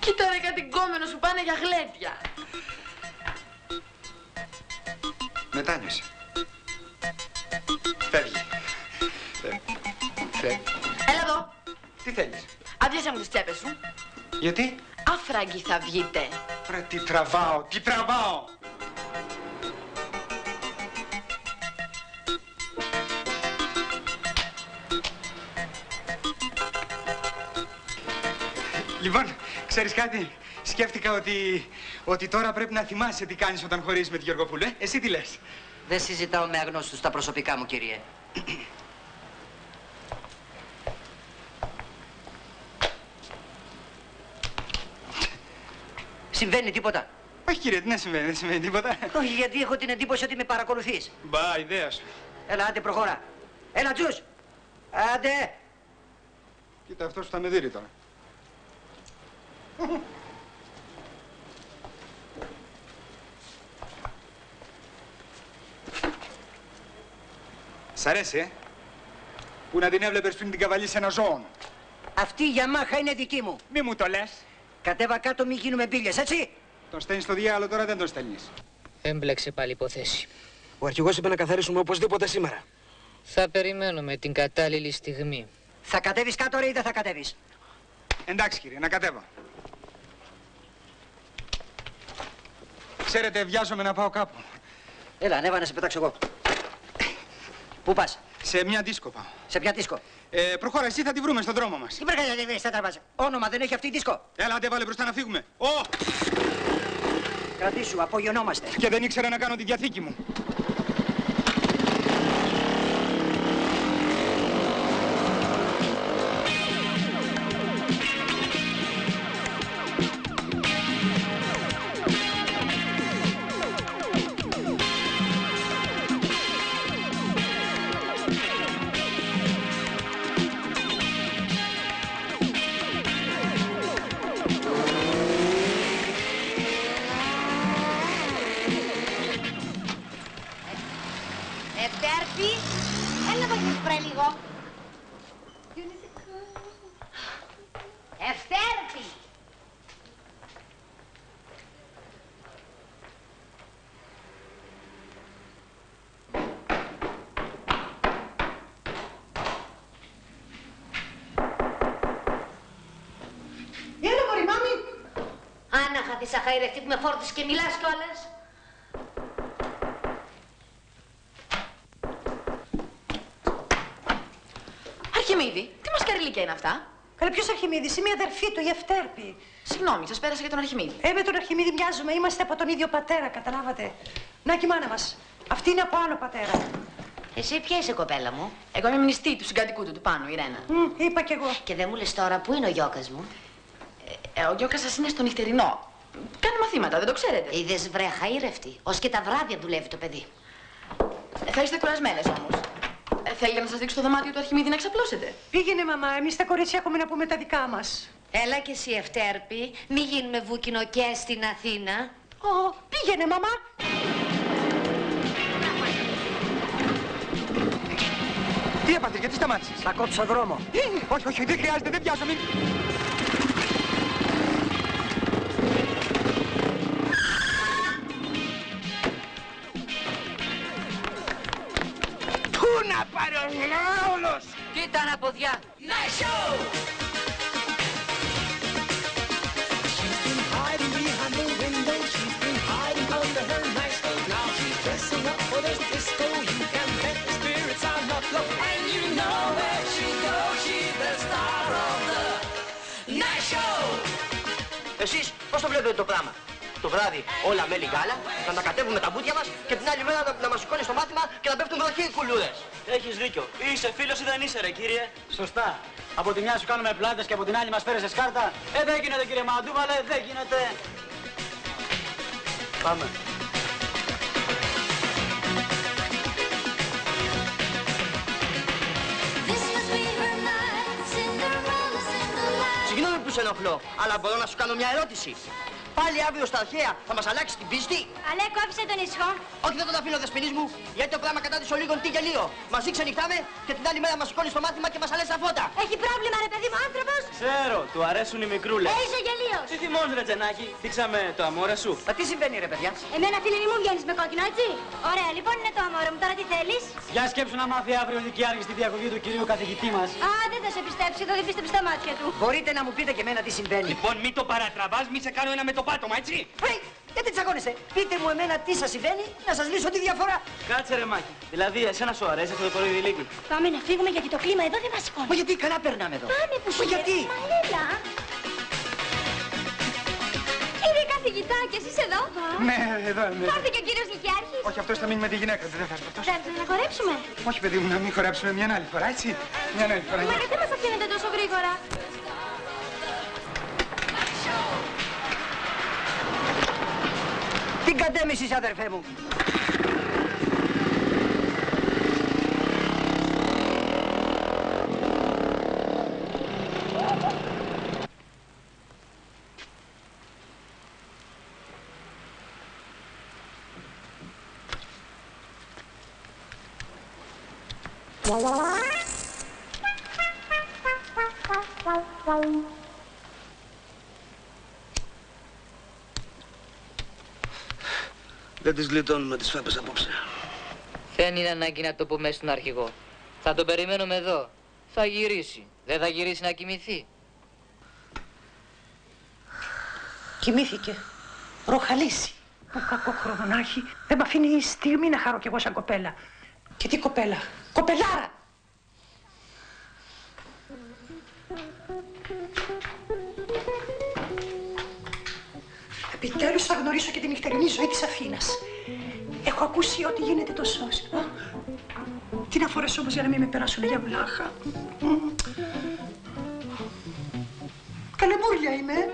Κοίτα ρε κάτι γκόμενο σου πάνε για γλέντια. Μετάνιωσε. Φεύγει. Φεύγει. Φεύγει. Έλα εδώ. Τι θέλεις; Αδειάσαι μου τις τσέπες σου. Γιατί; Άφραγγι θα βγείτε. Ρε τι τραβάω, τι τραβάω. Λοιπόν, ξέρεις κάτι, σκέφτηκα ότι, ότι τώρα πρέπει να θυμάσαι τι κάνεις όταν χωρίζεις με τη Γεωργοπούλου, ε; Εσύ τι λες; Δεν συζητάω με αγνώστους τα προσωπικά μου, κύριε. Συμβαίνει τίποτα; Όχι κύριε, τι να συμβαίνει, δεν συμβαίνει τίποτα. Όχι, γιατί έχω την εντύπωση ότι με παρακολουθείς. Μπα, ιδέας σου. Έλα, άντε, προχώρα. Έλα, Τζους. Άντε. Κοίτα αυτός που θα με δει τώρα. Σ' αρέσει, ε; Που να την έβλεπες πριν την καβαλείς ένα ζώο. Αυτή η Γιαμάχα είναι δική μου. Μη μου το λες. Κατέβα κάτω, μη γίνουμε μπίλιες, έτσι; Τον στέλνεις στο διάλογο, τώρα δεν τον στέλνεις. Έμπλεξε πάλι υποθέση. Ο αρχηγός είπε να καθαρίσουμε οπωσδήποτε σήμερα. Θα περιμένουμε την κατάλληλη στιγμή. Θα κατέβεις κάτω, ρε, ή δεν θα κατέβεις; Εντάξει κύριε, να κατέβω. Ξέρετε, βιάζομαι να πάω κάπου. Έλα, ανέβα να σε πετάξω εγώ. Πού πας; Σε μια δίσκο πάω. Σε ποια δίσκο; Ε, προχώρα, εσύ θα τη βρούμε στον δρόμο μας. Τι πρέπει να κατέβεις, θα τραβάς. Όνομα δεν έχει αυτή η δίσκο. Έλα, άντε βάλε μπροστά να φύγουμε. Ω! Κρατήσου, απογειωνόμαστε. Και δεν ήξερα να κάνω τη διαθήκη μου. Άναχα τη σαχαϊρευτή που με φόρτισες και μιλάς κιόλας. Αρχιμίδη, τι μασκαριλίκια είναι αυτά; Καλέ, ποιος Αρχιμίδης, είμαι η αδερφή του, η Ευτέρπη. Συγγνώμη, σας πέρασα για τον Αρχιμίδη. Ε, με τον Αρχιμίδη μοιάζουμε, είμαστε από τον ίδιο πατέρα, καταλάβατε. Να και η μάνα μας. Αυτή είναι από άλλο πατέρα. Εσύ ποια είσαι κοπέλα μου; Εγώ είμαι μνηστή του συγκατοικού του, του πάνω, η Ρένα. Μ, είπα κι εγώ. Και δεν μου λες τώρα πού είναι ο γιώκας μου; Ε, ο γιώκας σας είναι στο νυχτερινό. Κάνει μαθήματα, δεν το ξέρετε. Είδες βρε χαΐρευτη. Ως και τα βράδια δουλεύει το παιδί. Ε, θα είστε κουρασμένες όμως. Ε, θέλετε να σας δείξω το δωμάτιο του Αρχιμίδη να ξαπλώσετε. Πήγαινε, μαμά, εμείς τα κορίτσια έχουμε να πούμε τα δικά μας. Έλα και εσύ Ευτέρπη, μη γίνουμε βούκινο και στην Αθήνα. Ω, πήγαινε, μαμά. Τι έπατε, γιατί σταμάτησες; Θα κόψω δρόμο. Ε, όχι, όχι, δεν χρειάζεται, δεν πιάσω, μην... Μάριος Λάουλος Κοίτα να ποδιά. Να σιού Εσείς πώς το βλέπετε το πράγμα; Το βράδυ όλα μέλι γάλα, να ανακατεύουμε τα μπούτια μας και την άλλη μέρα να, να μας σηκώνει στο μάθημα και να πέφτουν βροχή οι κουλούρες. Έχεις δίκιο. Είσαι φίλος ή δεν είσαι ρε κύριε; Σωστά. Από τη μια σου κάνουμε πλάτες και από την άλλη μας φέρεσες κάρτα. Ε, δεν γίνεται κύριε Μαντούβαλε, δεν γίνεται. Πάμε. Συγγνώμη που σε ενοχλώ, αλλά μπορώ να σου κάνω μια ερώτηση. Πάλι αύριο στα αρχαία θα μας αλλάξει την πίστη. Αλέκο, άφησε τον ησυχό. Όχι, δεν τον αφήνω δεσποινής μου, γιατί το πράγμα κατά της ολίγων τι γελίο. Μαζί ξενυχτάμε και την άλλη μέρα μας σηκώνει στο μάθημα και μας αλέσει τα φώτα. Έχει πρόβλημα, ρε παιδί μου, άνθρωπος. Ξέρω, του αρέσουν οι μικρούλες. Ε, είσαι γελίος. Τι θυμός ρε Τζενάκη, δείξαμε το αμόρε σου. Μα τι συμβαίνει ρε παιδιά; Εμένα, φίλε, μη μου βγαίνεις με κόκκινο, έτσι. Ωραία, λοιπόν είναι το αμόρο μου. Τώρα τι θέλεις; Για σκέψου να μάθει αύριο ο Λυκιάρχης τη διακοπή του κυρίου καθηγητή μας. Α, δεν θα σε πιστέψει, εδώ δεν πίστεψε τα μάτια του. Μπορείτε να μου πείτε και εμένα τι συμβαίνει. Λοιπόν, μην το παρατραβάς, μην σε κάνω ένα με το πάτωμα, έτσι. Hey, γιατί τσακώνεσαι. Πείτε μου εμένα τι σας συμβαίνει, να σας λύσω τη διαφορά. Κάτσε ρε Μάκη. Δηλαδή, εσένα σου αρέσει αυτό το κοροϊδηλίκι. Πάμε να φύγουμε γιατί το κλίμα εδώ δεν μας σηκώνει. Μα γιατί καλά περνάμε εδώ; Πάμε που σου Μα γιατί. Μα έλα. Κύριε καθηγητά, και εσείς εδώ. Ναι, εδώ είμαι. Θα έρθει και ο κύριος Λυκιάρχης. Όχι, αυτός θα μείνει με τη γυναίκα του, δεν θα έρθει αυτός. Θέλετε να χορέψουμε. Όχι, παιδί μου, να μην χορέψουμε μια άλλη φορά, έτσι. Μια άλλη φορά. Μα γιατί μας αφήνετε τόσο γρήγορα; Την κατέμισης αδερφέ μου. Δεν τις γλιτώνουμε τις φάπες απόψε. Δεν είναι ανάγκη να το πούμε στον αρχηγό. Θα τον περιμένουμε εδώ. Θα γυρίσει. Δεν θα γυρίσει να κοιμηθεί. Κοιμήθηκε. Ροχαλίσει. Ο κακό χρόνο να έχει. Δεν με αφήνει η στιγμή να χαρώ κι εγώ σαν κοπέλα. Και τι κοπέλα. Κοπελάρα. Επιτέλους θα γνωρίσω και τη νυχτερινή ζωή της Αθήνας. Έχω ακούσει ότι γίνεται το σώσιμο. Τι να φορέσω όμως για να μην με περάσουν για βλάχα. Μμ. Καλεμπούρια είμαι.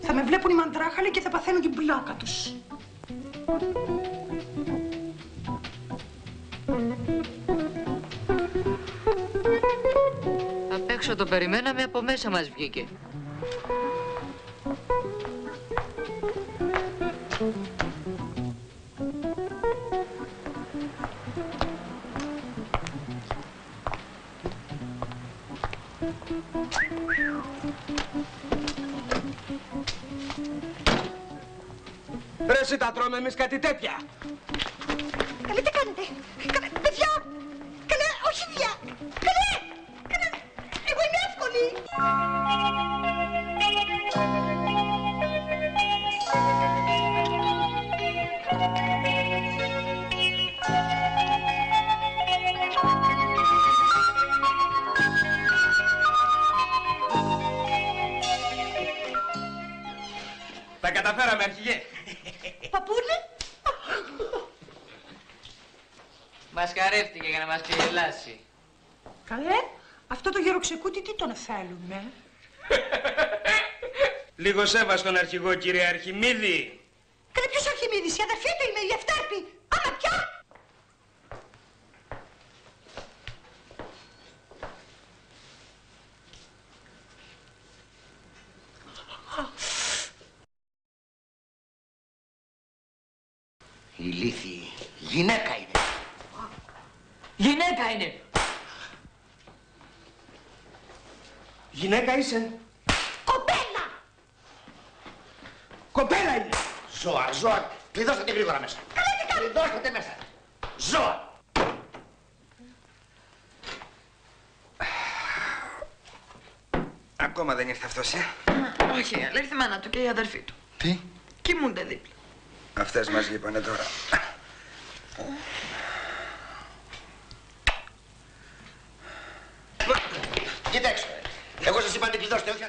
Θα με βλέπουν οι μαντράχαλοι και θα παθαίνουν την πλάκα τους. Απ' έξω το περιμέναμε, από μέσα μας βγήκε. Ρε εσύ τα τρώμε εμείς κάτι τέτοια. Καλέ, τι κάνετε; Καλέ, παιδιά. Καλέ, όχι βία. Καλέ. Καλέ, εγώ είμαι εύκολη. Τα καταφέραμε, αρχηγέ. Μας χαρεύτηκε για να μας ξεγελάσει. Καλέ, αυτό το γεροξεκούτι τι τον θέλουμε. Λίγο σέβα στον αρχηγό, κύριε Αρχιμίδη. Καλέ, ποιος Αρχιμίδης, η αδερφή του είμαι, η Ευτέρπη. Άμα πια. Ηλίθιη. Γυναίκα είναι. Γυναίκα είναι. Γυναίκα είσαι. Κοπέλα. Κοπέλα είναι. Ζώα, ζώα. Κλειδώστε τη γρήγορα μέσα. Καλέ, τι κάνετε. Κλειδώστε τη μέσα. Ζώα. Ακόμα δεν ήρθε αυτός, ε; Όχι, αλλά ήρθε η μάνα του και η αδερφή του. Τι; Κοιμούνται δίπλα. Αυτές μας λείπανε τώρα. Κοιτάξτε. Εγώ σας είπα να την κλειδώσετε, όχι.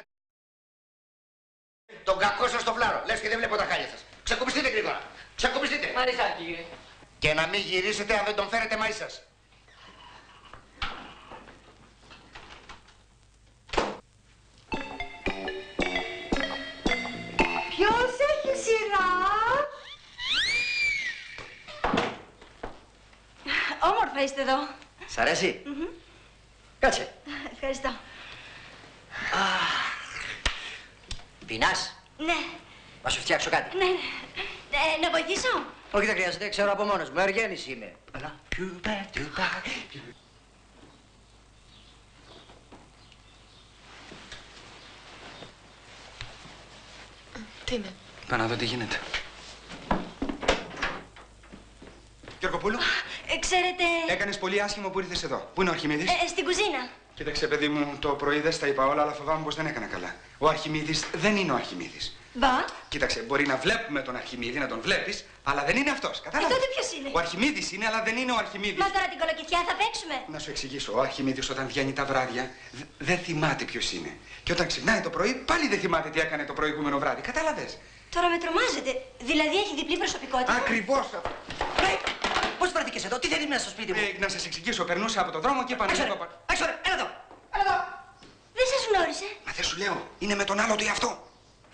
Τον κακό σας το φλάρο. Λες και δεν βλέπω τα χάλια σας. Ξεκουμπιστείτε γρήγορα. Ξεκουμπιστείτε. Μαρισάκι, κύριε. Και να μην γυρίσετε αν δεν τον φέρετε μαζί σας. Ποιος έχει σειρά; Όμορφα είστε εδώ. Σ' αρέσει; Κάτσε. Ευχαριστώ. Πεινάς; Ναι. Να σου φτιάξω κάτι. Ναι, ναι. Ε, να βοηθήσω; Όχι, δεν χρειάζεται, ξέρω από μόνος μου. Εργένης είμαι. Τι είναι; Πάω να δω τι γίνεται. Γιώργοπούλου, Ε, ξέρετε, έκανες πολύ άσχημο που ήρθες εδώ. Πού είναι ο Αρχιμίδης; ε, στην κουζίνα. Κοίταξε, παιδί μου, το πρωί δεν στα είπα όλα, αλλά φοβάμαι πως δεν έκανα καλά. Ο Αρχιμίδης δεν είναι ο Αρχιμίδης. Μπα. Κοίταξε, μπορεί να βλέπουμε τον Αρχιμίδη, να τον βλέπεις, αλλά δεν είναι αυτός. Ε, Κατάλαβες. τότε ποιος είναι; Ο Αρχιμίδης είναι, αλλά δεν είναι ο Αρχιμίδης. Μα τώρα την κολοκυθιά θα παίξουμε. Να σου εξηγήσω, ο Αρχιμίδης όταν βγαίνει τα βράδια δ- δεν θυμάται ποιος είναι. Και όταν ξυπνάει το πρωί πάλι δεν θυμάται τι έκανε το προηγούμενο βράδυ. Κατάλαβες; Τώρα με τρομάζετε. Δηλαδή έχει διπλή προσωπικότητα. Ακριβώς. Πώς βρεθήκες εδώ, τι θέλεις μέσα στο σπίτι μου; Ε, να σας εξηγήσω, περνούσα από τον δρόμο και επανέλθω. Έξω ρε, έλα εδώ. Δεν σας γνώρισε. Μα δεν σου λέω, είναι με τον άλλο του εαυτό.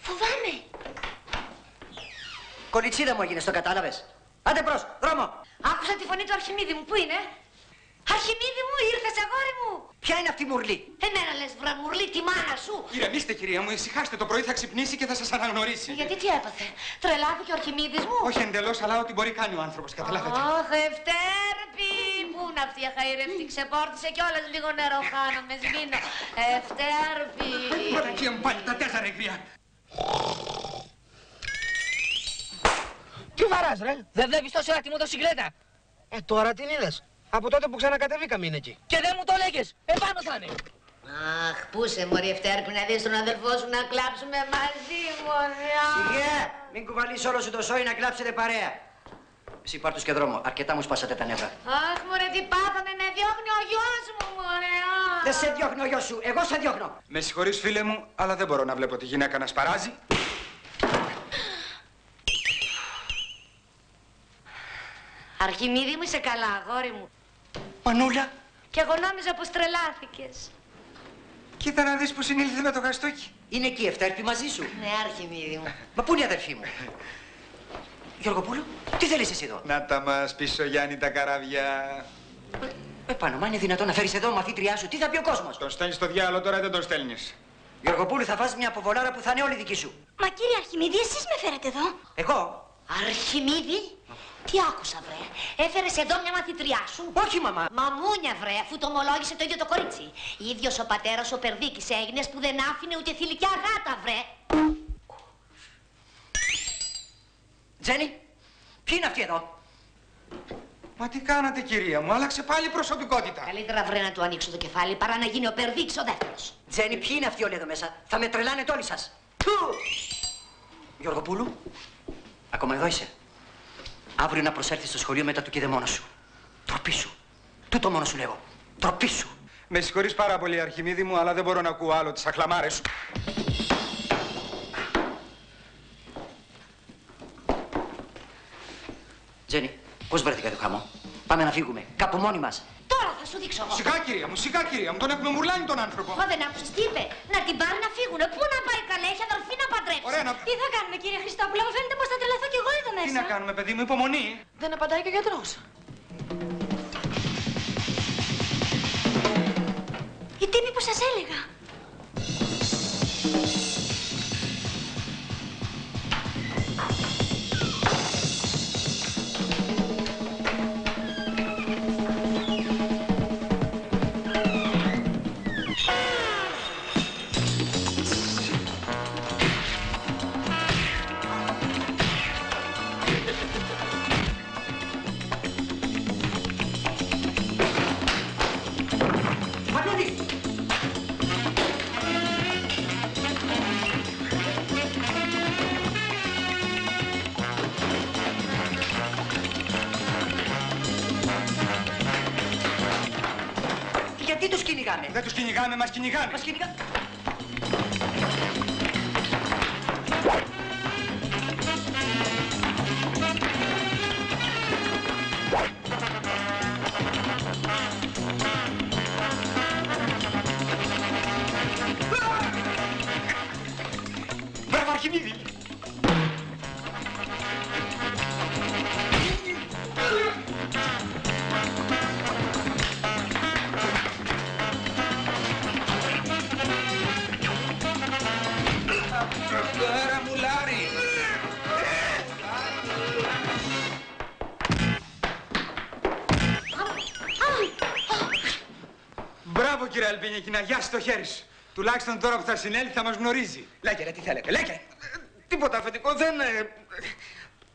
Φοβάμαι. Κολιτσίδα μου έγινες, το κατάλαβες. Άντε προς, δρόμο. Άκουσα τη φωνή του Αρχιμίδη μου. Πού είναι; Αρχιμίδη μου, ήρθες αγόρι μου. Ποια είναι αυτή η μουρλή; Εμένα λες βραμουρλή τη μάνα σου. Ηρεμήστε, κυρία μου, ησυχάστε. Το πρωί θα ξυπνήσει και θα σας αναγνωρίσει. Γιατί τι έπαθε; Τρελάθηκε ο Αρχιμίδης μου; Όχι εντελώς, αλλά ό,τι μπορεί κάνει ο άνθρωπος. Καταλάβετε. Αχ, Ευτέρπη! Πού είναι αυτή η αχαήρευτη, ξεπόρτισε κιόλας λίγο νερό, χάνομαι, σβήνω. Ευτέρπη! Μαλακία μου πάλι τα τέσσερα εγκριά. Τι βαράς ρε. Δεν βλέπεις τόσο ώρα τη μοτοσυκλέτα. Ε, τώρα την είδες. Από τότε που ξανακατεβήκαμε είναι εκεί. Και δεν μου το λέγες. Επάνω θα είναι. Αχ, πού σε μωρή Ευτέρπη να δεις τον αδελφό σου να κλάψουμε μαζί, μωριά. Σιγά, μην κουβαλείς όλο σου το σόι να κλάψετε παρέα. Εσύ πάρ' τους και δρόμο, αρκετά μου σπάσατε τα νεύρα. Αχ, μωρέ, τι πάθανε να διώχνει ο γιος μου, μωρέ. αχ. Δεν σε διώχνω ο γιος σου, εγώ σε διώχνω. Με συγχωρείς φίλε μου, αλλά δεν μπορώ να βλέπω τη γυναίκα να σπαράζει. Αρχιμίδη μου, είσαι καλά, αγόρι μου. Μανούλα. Κι εγώ νόμιζα πως τρελάθηκες. Κοίτα να δεις που συνήλθε με το γαστούκι. Είναι εκεί, Ευτέρπη, μαζί σου. Ναι, Αρχιμίδη μου. Μα πού είναι η αδερφή μου; Γιώργοπούλου, τι θέλεις εσύ εδώ; Να τα μας πίσω Γιάννη τα καράβια. Ε, πάνω, μα είναι δυνατόν να φέρεις εδώ μαθήτριά σου, τι θα πει ο κόσμος; Τον στέλνεις στο διάλογο, τώρα δεν τον στέλνεις. Γιώργοπούλου, θα φας μια αποβολάρα που θα είναι όλη δική σου. Μα κύριε Αρχιμίδη, εσείς με φέρατε εδώ. Εγώ; Αρχιμίδη, τι άκουσα, βρε. Έφερες εδώ μια μαθητριά σου. Όχι, μαμά. Μαμούνια, βρε, αφού το ομολόγησε το ίδιο το κορίτσι. Ίδιος ο πατέρας ο Περδίκης έγινες που δεν άφηνε ούτε θηλυκιά γάτα, βρε. Τζένι, ποιοι είναι αυτοί εδώ; Μα τι κάνατε κυρία μου, άλλαξε πάλι προσωπικότητα. Καλύτερα, βρε, να του ανοίξω το κεφάλι παρά να γίνει ο Περδίκης ο δεύτερος. Τζένι, ποιοι είναι αυτοί όλοι εδώ μέσα; Θα με τρελάνετε όλοι σας. Του! Γιώργοπούλου, ακόμα εδώ είσαι. Αύριο να προσέλθεις στο σχολείο μετά του και μόνος σου. Τροπή σου. Τούτο μόνο σου λέγω. Τροπή σου. Με συγχωρείς πάρα πολύ Αρχιμίδη μου, αλλά δεν μπορώ να ακούω άλλο τις αχλαμάρες σου. Τζένι, πώς βρέθηκα το χαμό; Πάμε να φύγουμε. Κάπου μόνοι μας. Τώρα θα σου δείξω εγώ. Σιγά κυρία μου, σιγά κυρία μου, τον έχουμε μουρλάνει τον άνθρωπο. Μα δεν άκουσες τι είπε; Να την πάρει να φύγουνε. Πού να πάει καλά, έχει αδερφή να παντρέψει. Ωραία, να... Τι θα κάνουμε κύριε Χριστόπουλο, μου φαίνεται πως θα τρελαθώ κι εγώ εδώ μέσα. Τι να κάνουμε παιδί μου, υπομονή. Δεν απαντάει και ο γιατρός. Οι τύποι που σας έλεγα; Κυνηγάμε, μας κύριε Αλμπίνικη, να γιάσει το χέρι σου. Τουλάχιστον τώρα που θα συνέλθει θα μας γνωρίζει. Λέκε ρε, τι θέλετε, λέκε. Ε, Τίποτα αφεντικό, δεν... Ε...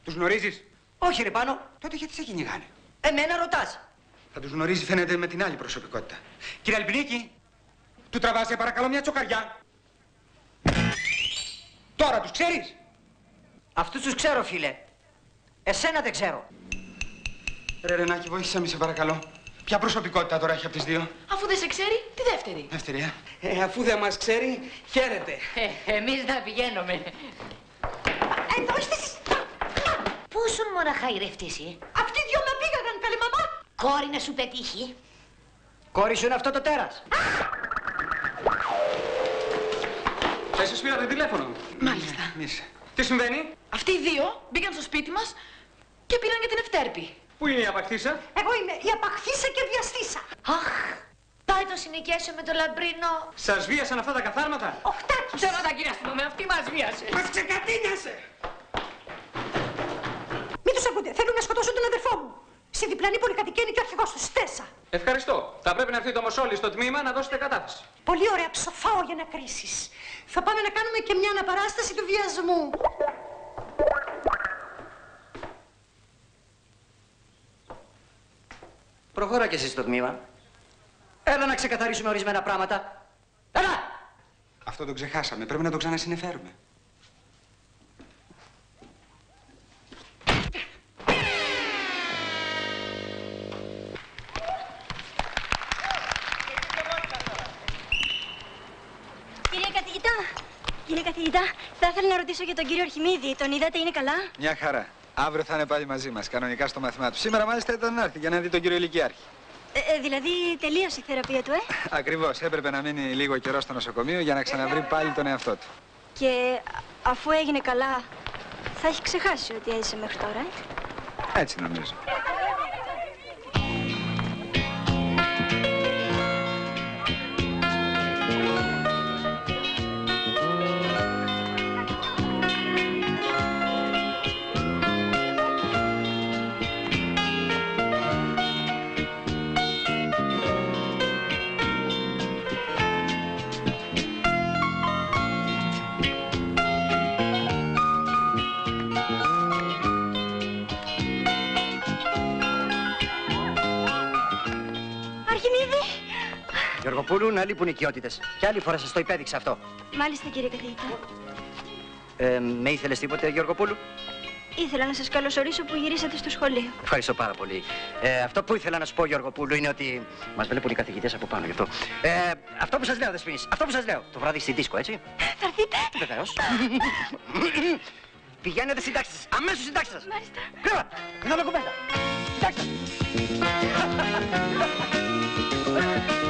Τους γνωρίζεις; Όχι ρε πάνω. Τότε γιατί σε κυνηγάνε; Εμένα ρωτάς. Θα τους γνωρίζει φαίνεται με την άλλη προσωπικότητα. Κύριε Αλμπινίκη, του τραβάς σε παρακαλώ μια τσοκαριά. Τώρα τους ξέρεις. Αυτούς τους ξέρω φίλε. Εσένα δεν ξέρω. Ρε Ρενάκη, βοήθησε με σε παρακαλώ. Ποια προσωπικότητα τώρα έχει από τις δύο; Αφού δεν σε ξέρει, τη δεύτερη. Δεύτερη, ε. Ε, αφού δεν μας ξέρει, χαίρετε. Ε, εμείς να πηγαίνουμε. Εδώ είστε εσείς. Πού σου μωρά χαϊρευτήσει. Αυτοί δυο με πήγαγαν καλή μαμά. Κόρη να σου πετύχει. Κόρη σου είναι αυτό το τέρας. Εσείς πήρατε τηλέφωνο. Μάλιστα. Εμείς. Τι συμβαίνει; Αυτοί οι δύο μπήκαν στο σπίτι μας και πήραν για την Ευτέρπη. Πού είναι η απακτήσα. Εγώ είμαι η απαχθήσα και βιαστήσα. Αχ, πάει το συνοικιάσιο με το λαμπρινό. Σας βίασαν αυτά τα καθάρματα; Οχτάκης. Ξέρω τα κύριε αστυνομία, αυτή μας βίασε. Μας ξεκατίνιασε. Μην τους ακούτε, θέλουν να σκοτώσουν τον αδερφό μου. Στη διπλανή πολυκατοικία είναι και ο αρχηγός τους, στέσα. Ευχαριστώ. Θα πρέπει να έρθει το Μοσόλη στο τμήμα να δώσετε κατάθεση. Πολύ ωραία, ψοφάω για να κρίσεις. Θα πάμε να κάνουμε και μια αναπαράσταση του βιασμού. Προχώρα και εσύ στο τμήμα. Έλα να ξεκαθαρίσουμε ορισμένα πράγματα. Έλα! Αυτό το ξεχάσαμε. Πρέπει να το ξανασυνεφέρουμε. Κύριε καθηγητά, κύριε καθηγητά, θα ήθελα να ρωτήσω για τον κύριο Αρχιμίδη. Τον είδατε, είναι καλά; Μια χαρά. Αύριο θα είναι πάλι μαζί μας, κανονικά στο μαθημά του. Σήμερα μάλιστα ήταν να έρθει για να δει τον κύριο Ηλικιάρχη. Ε, ε, δηλαδή τελείωσε η θεραπεία του, ε; Ακριβώς. Έπρεπε να μείνει λίγο καιρός στο νοσοκομείο για να ξαναβρει πάλι τον εαυτό του. Και αφού έγινε καλά, θα έχει ξεχάσει ότι έζησε μέχρι τώρα, ε; Έτσι νομίζω. Γιωργοπούλου, να λείπουν οικειότητες. Κι άλλη φορά σας το υπέδειξα αυτό. Μάλιστα, κύριε καθηγητά. Ε, με ήθελες τίποτε, Γιωργοπούλου. Ήθελα να σας καλωσορίσω που γυρίσατε στο σχολείο. Ευχαριστώ πάρα πολύ. Ε, αυτό που ήθελα να σου πω, Γιώργο Πούλου, είναι ότι μας βλέπουν οι καθηγητές από πάνω γι' αυτό. Ε, αυτό που σας λέω, Δεσποινής, αυτό που σας λέω. Το βράδυ στη δίσκο, έτσι. Θα έρθετε. Βεβαίως. Πηγαίνετε συντάξει σας. Αμέσως συντάξει σας. Μάλιστα. Γρήγορα. Εδώ με κουβέντα. Συντάξει σας.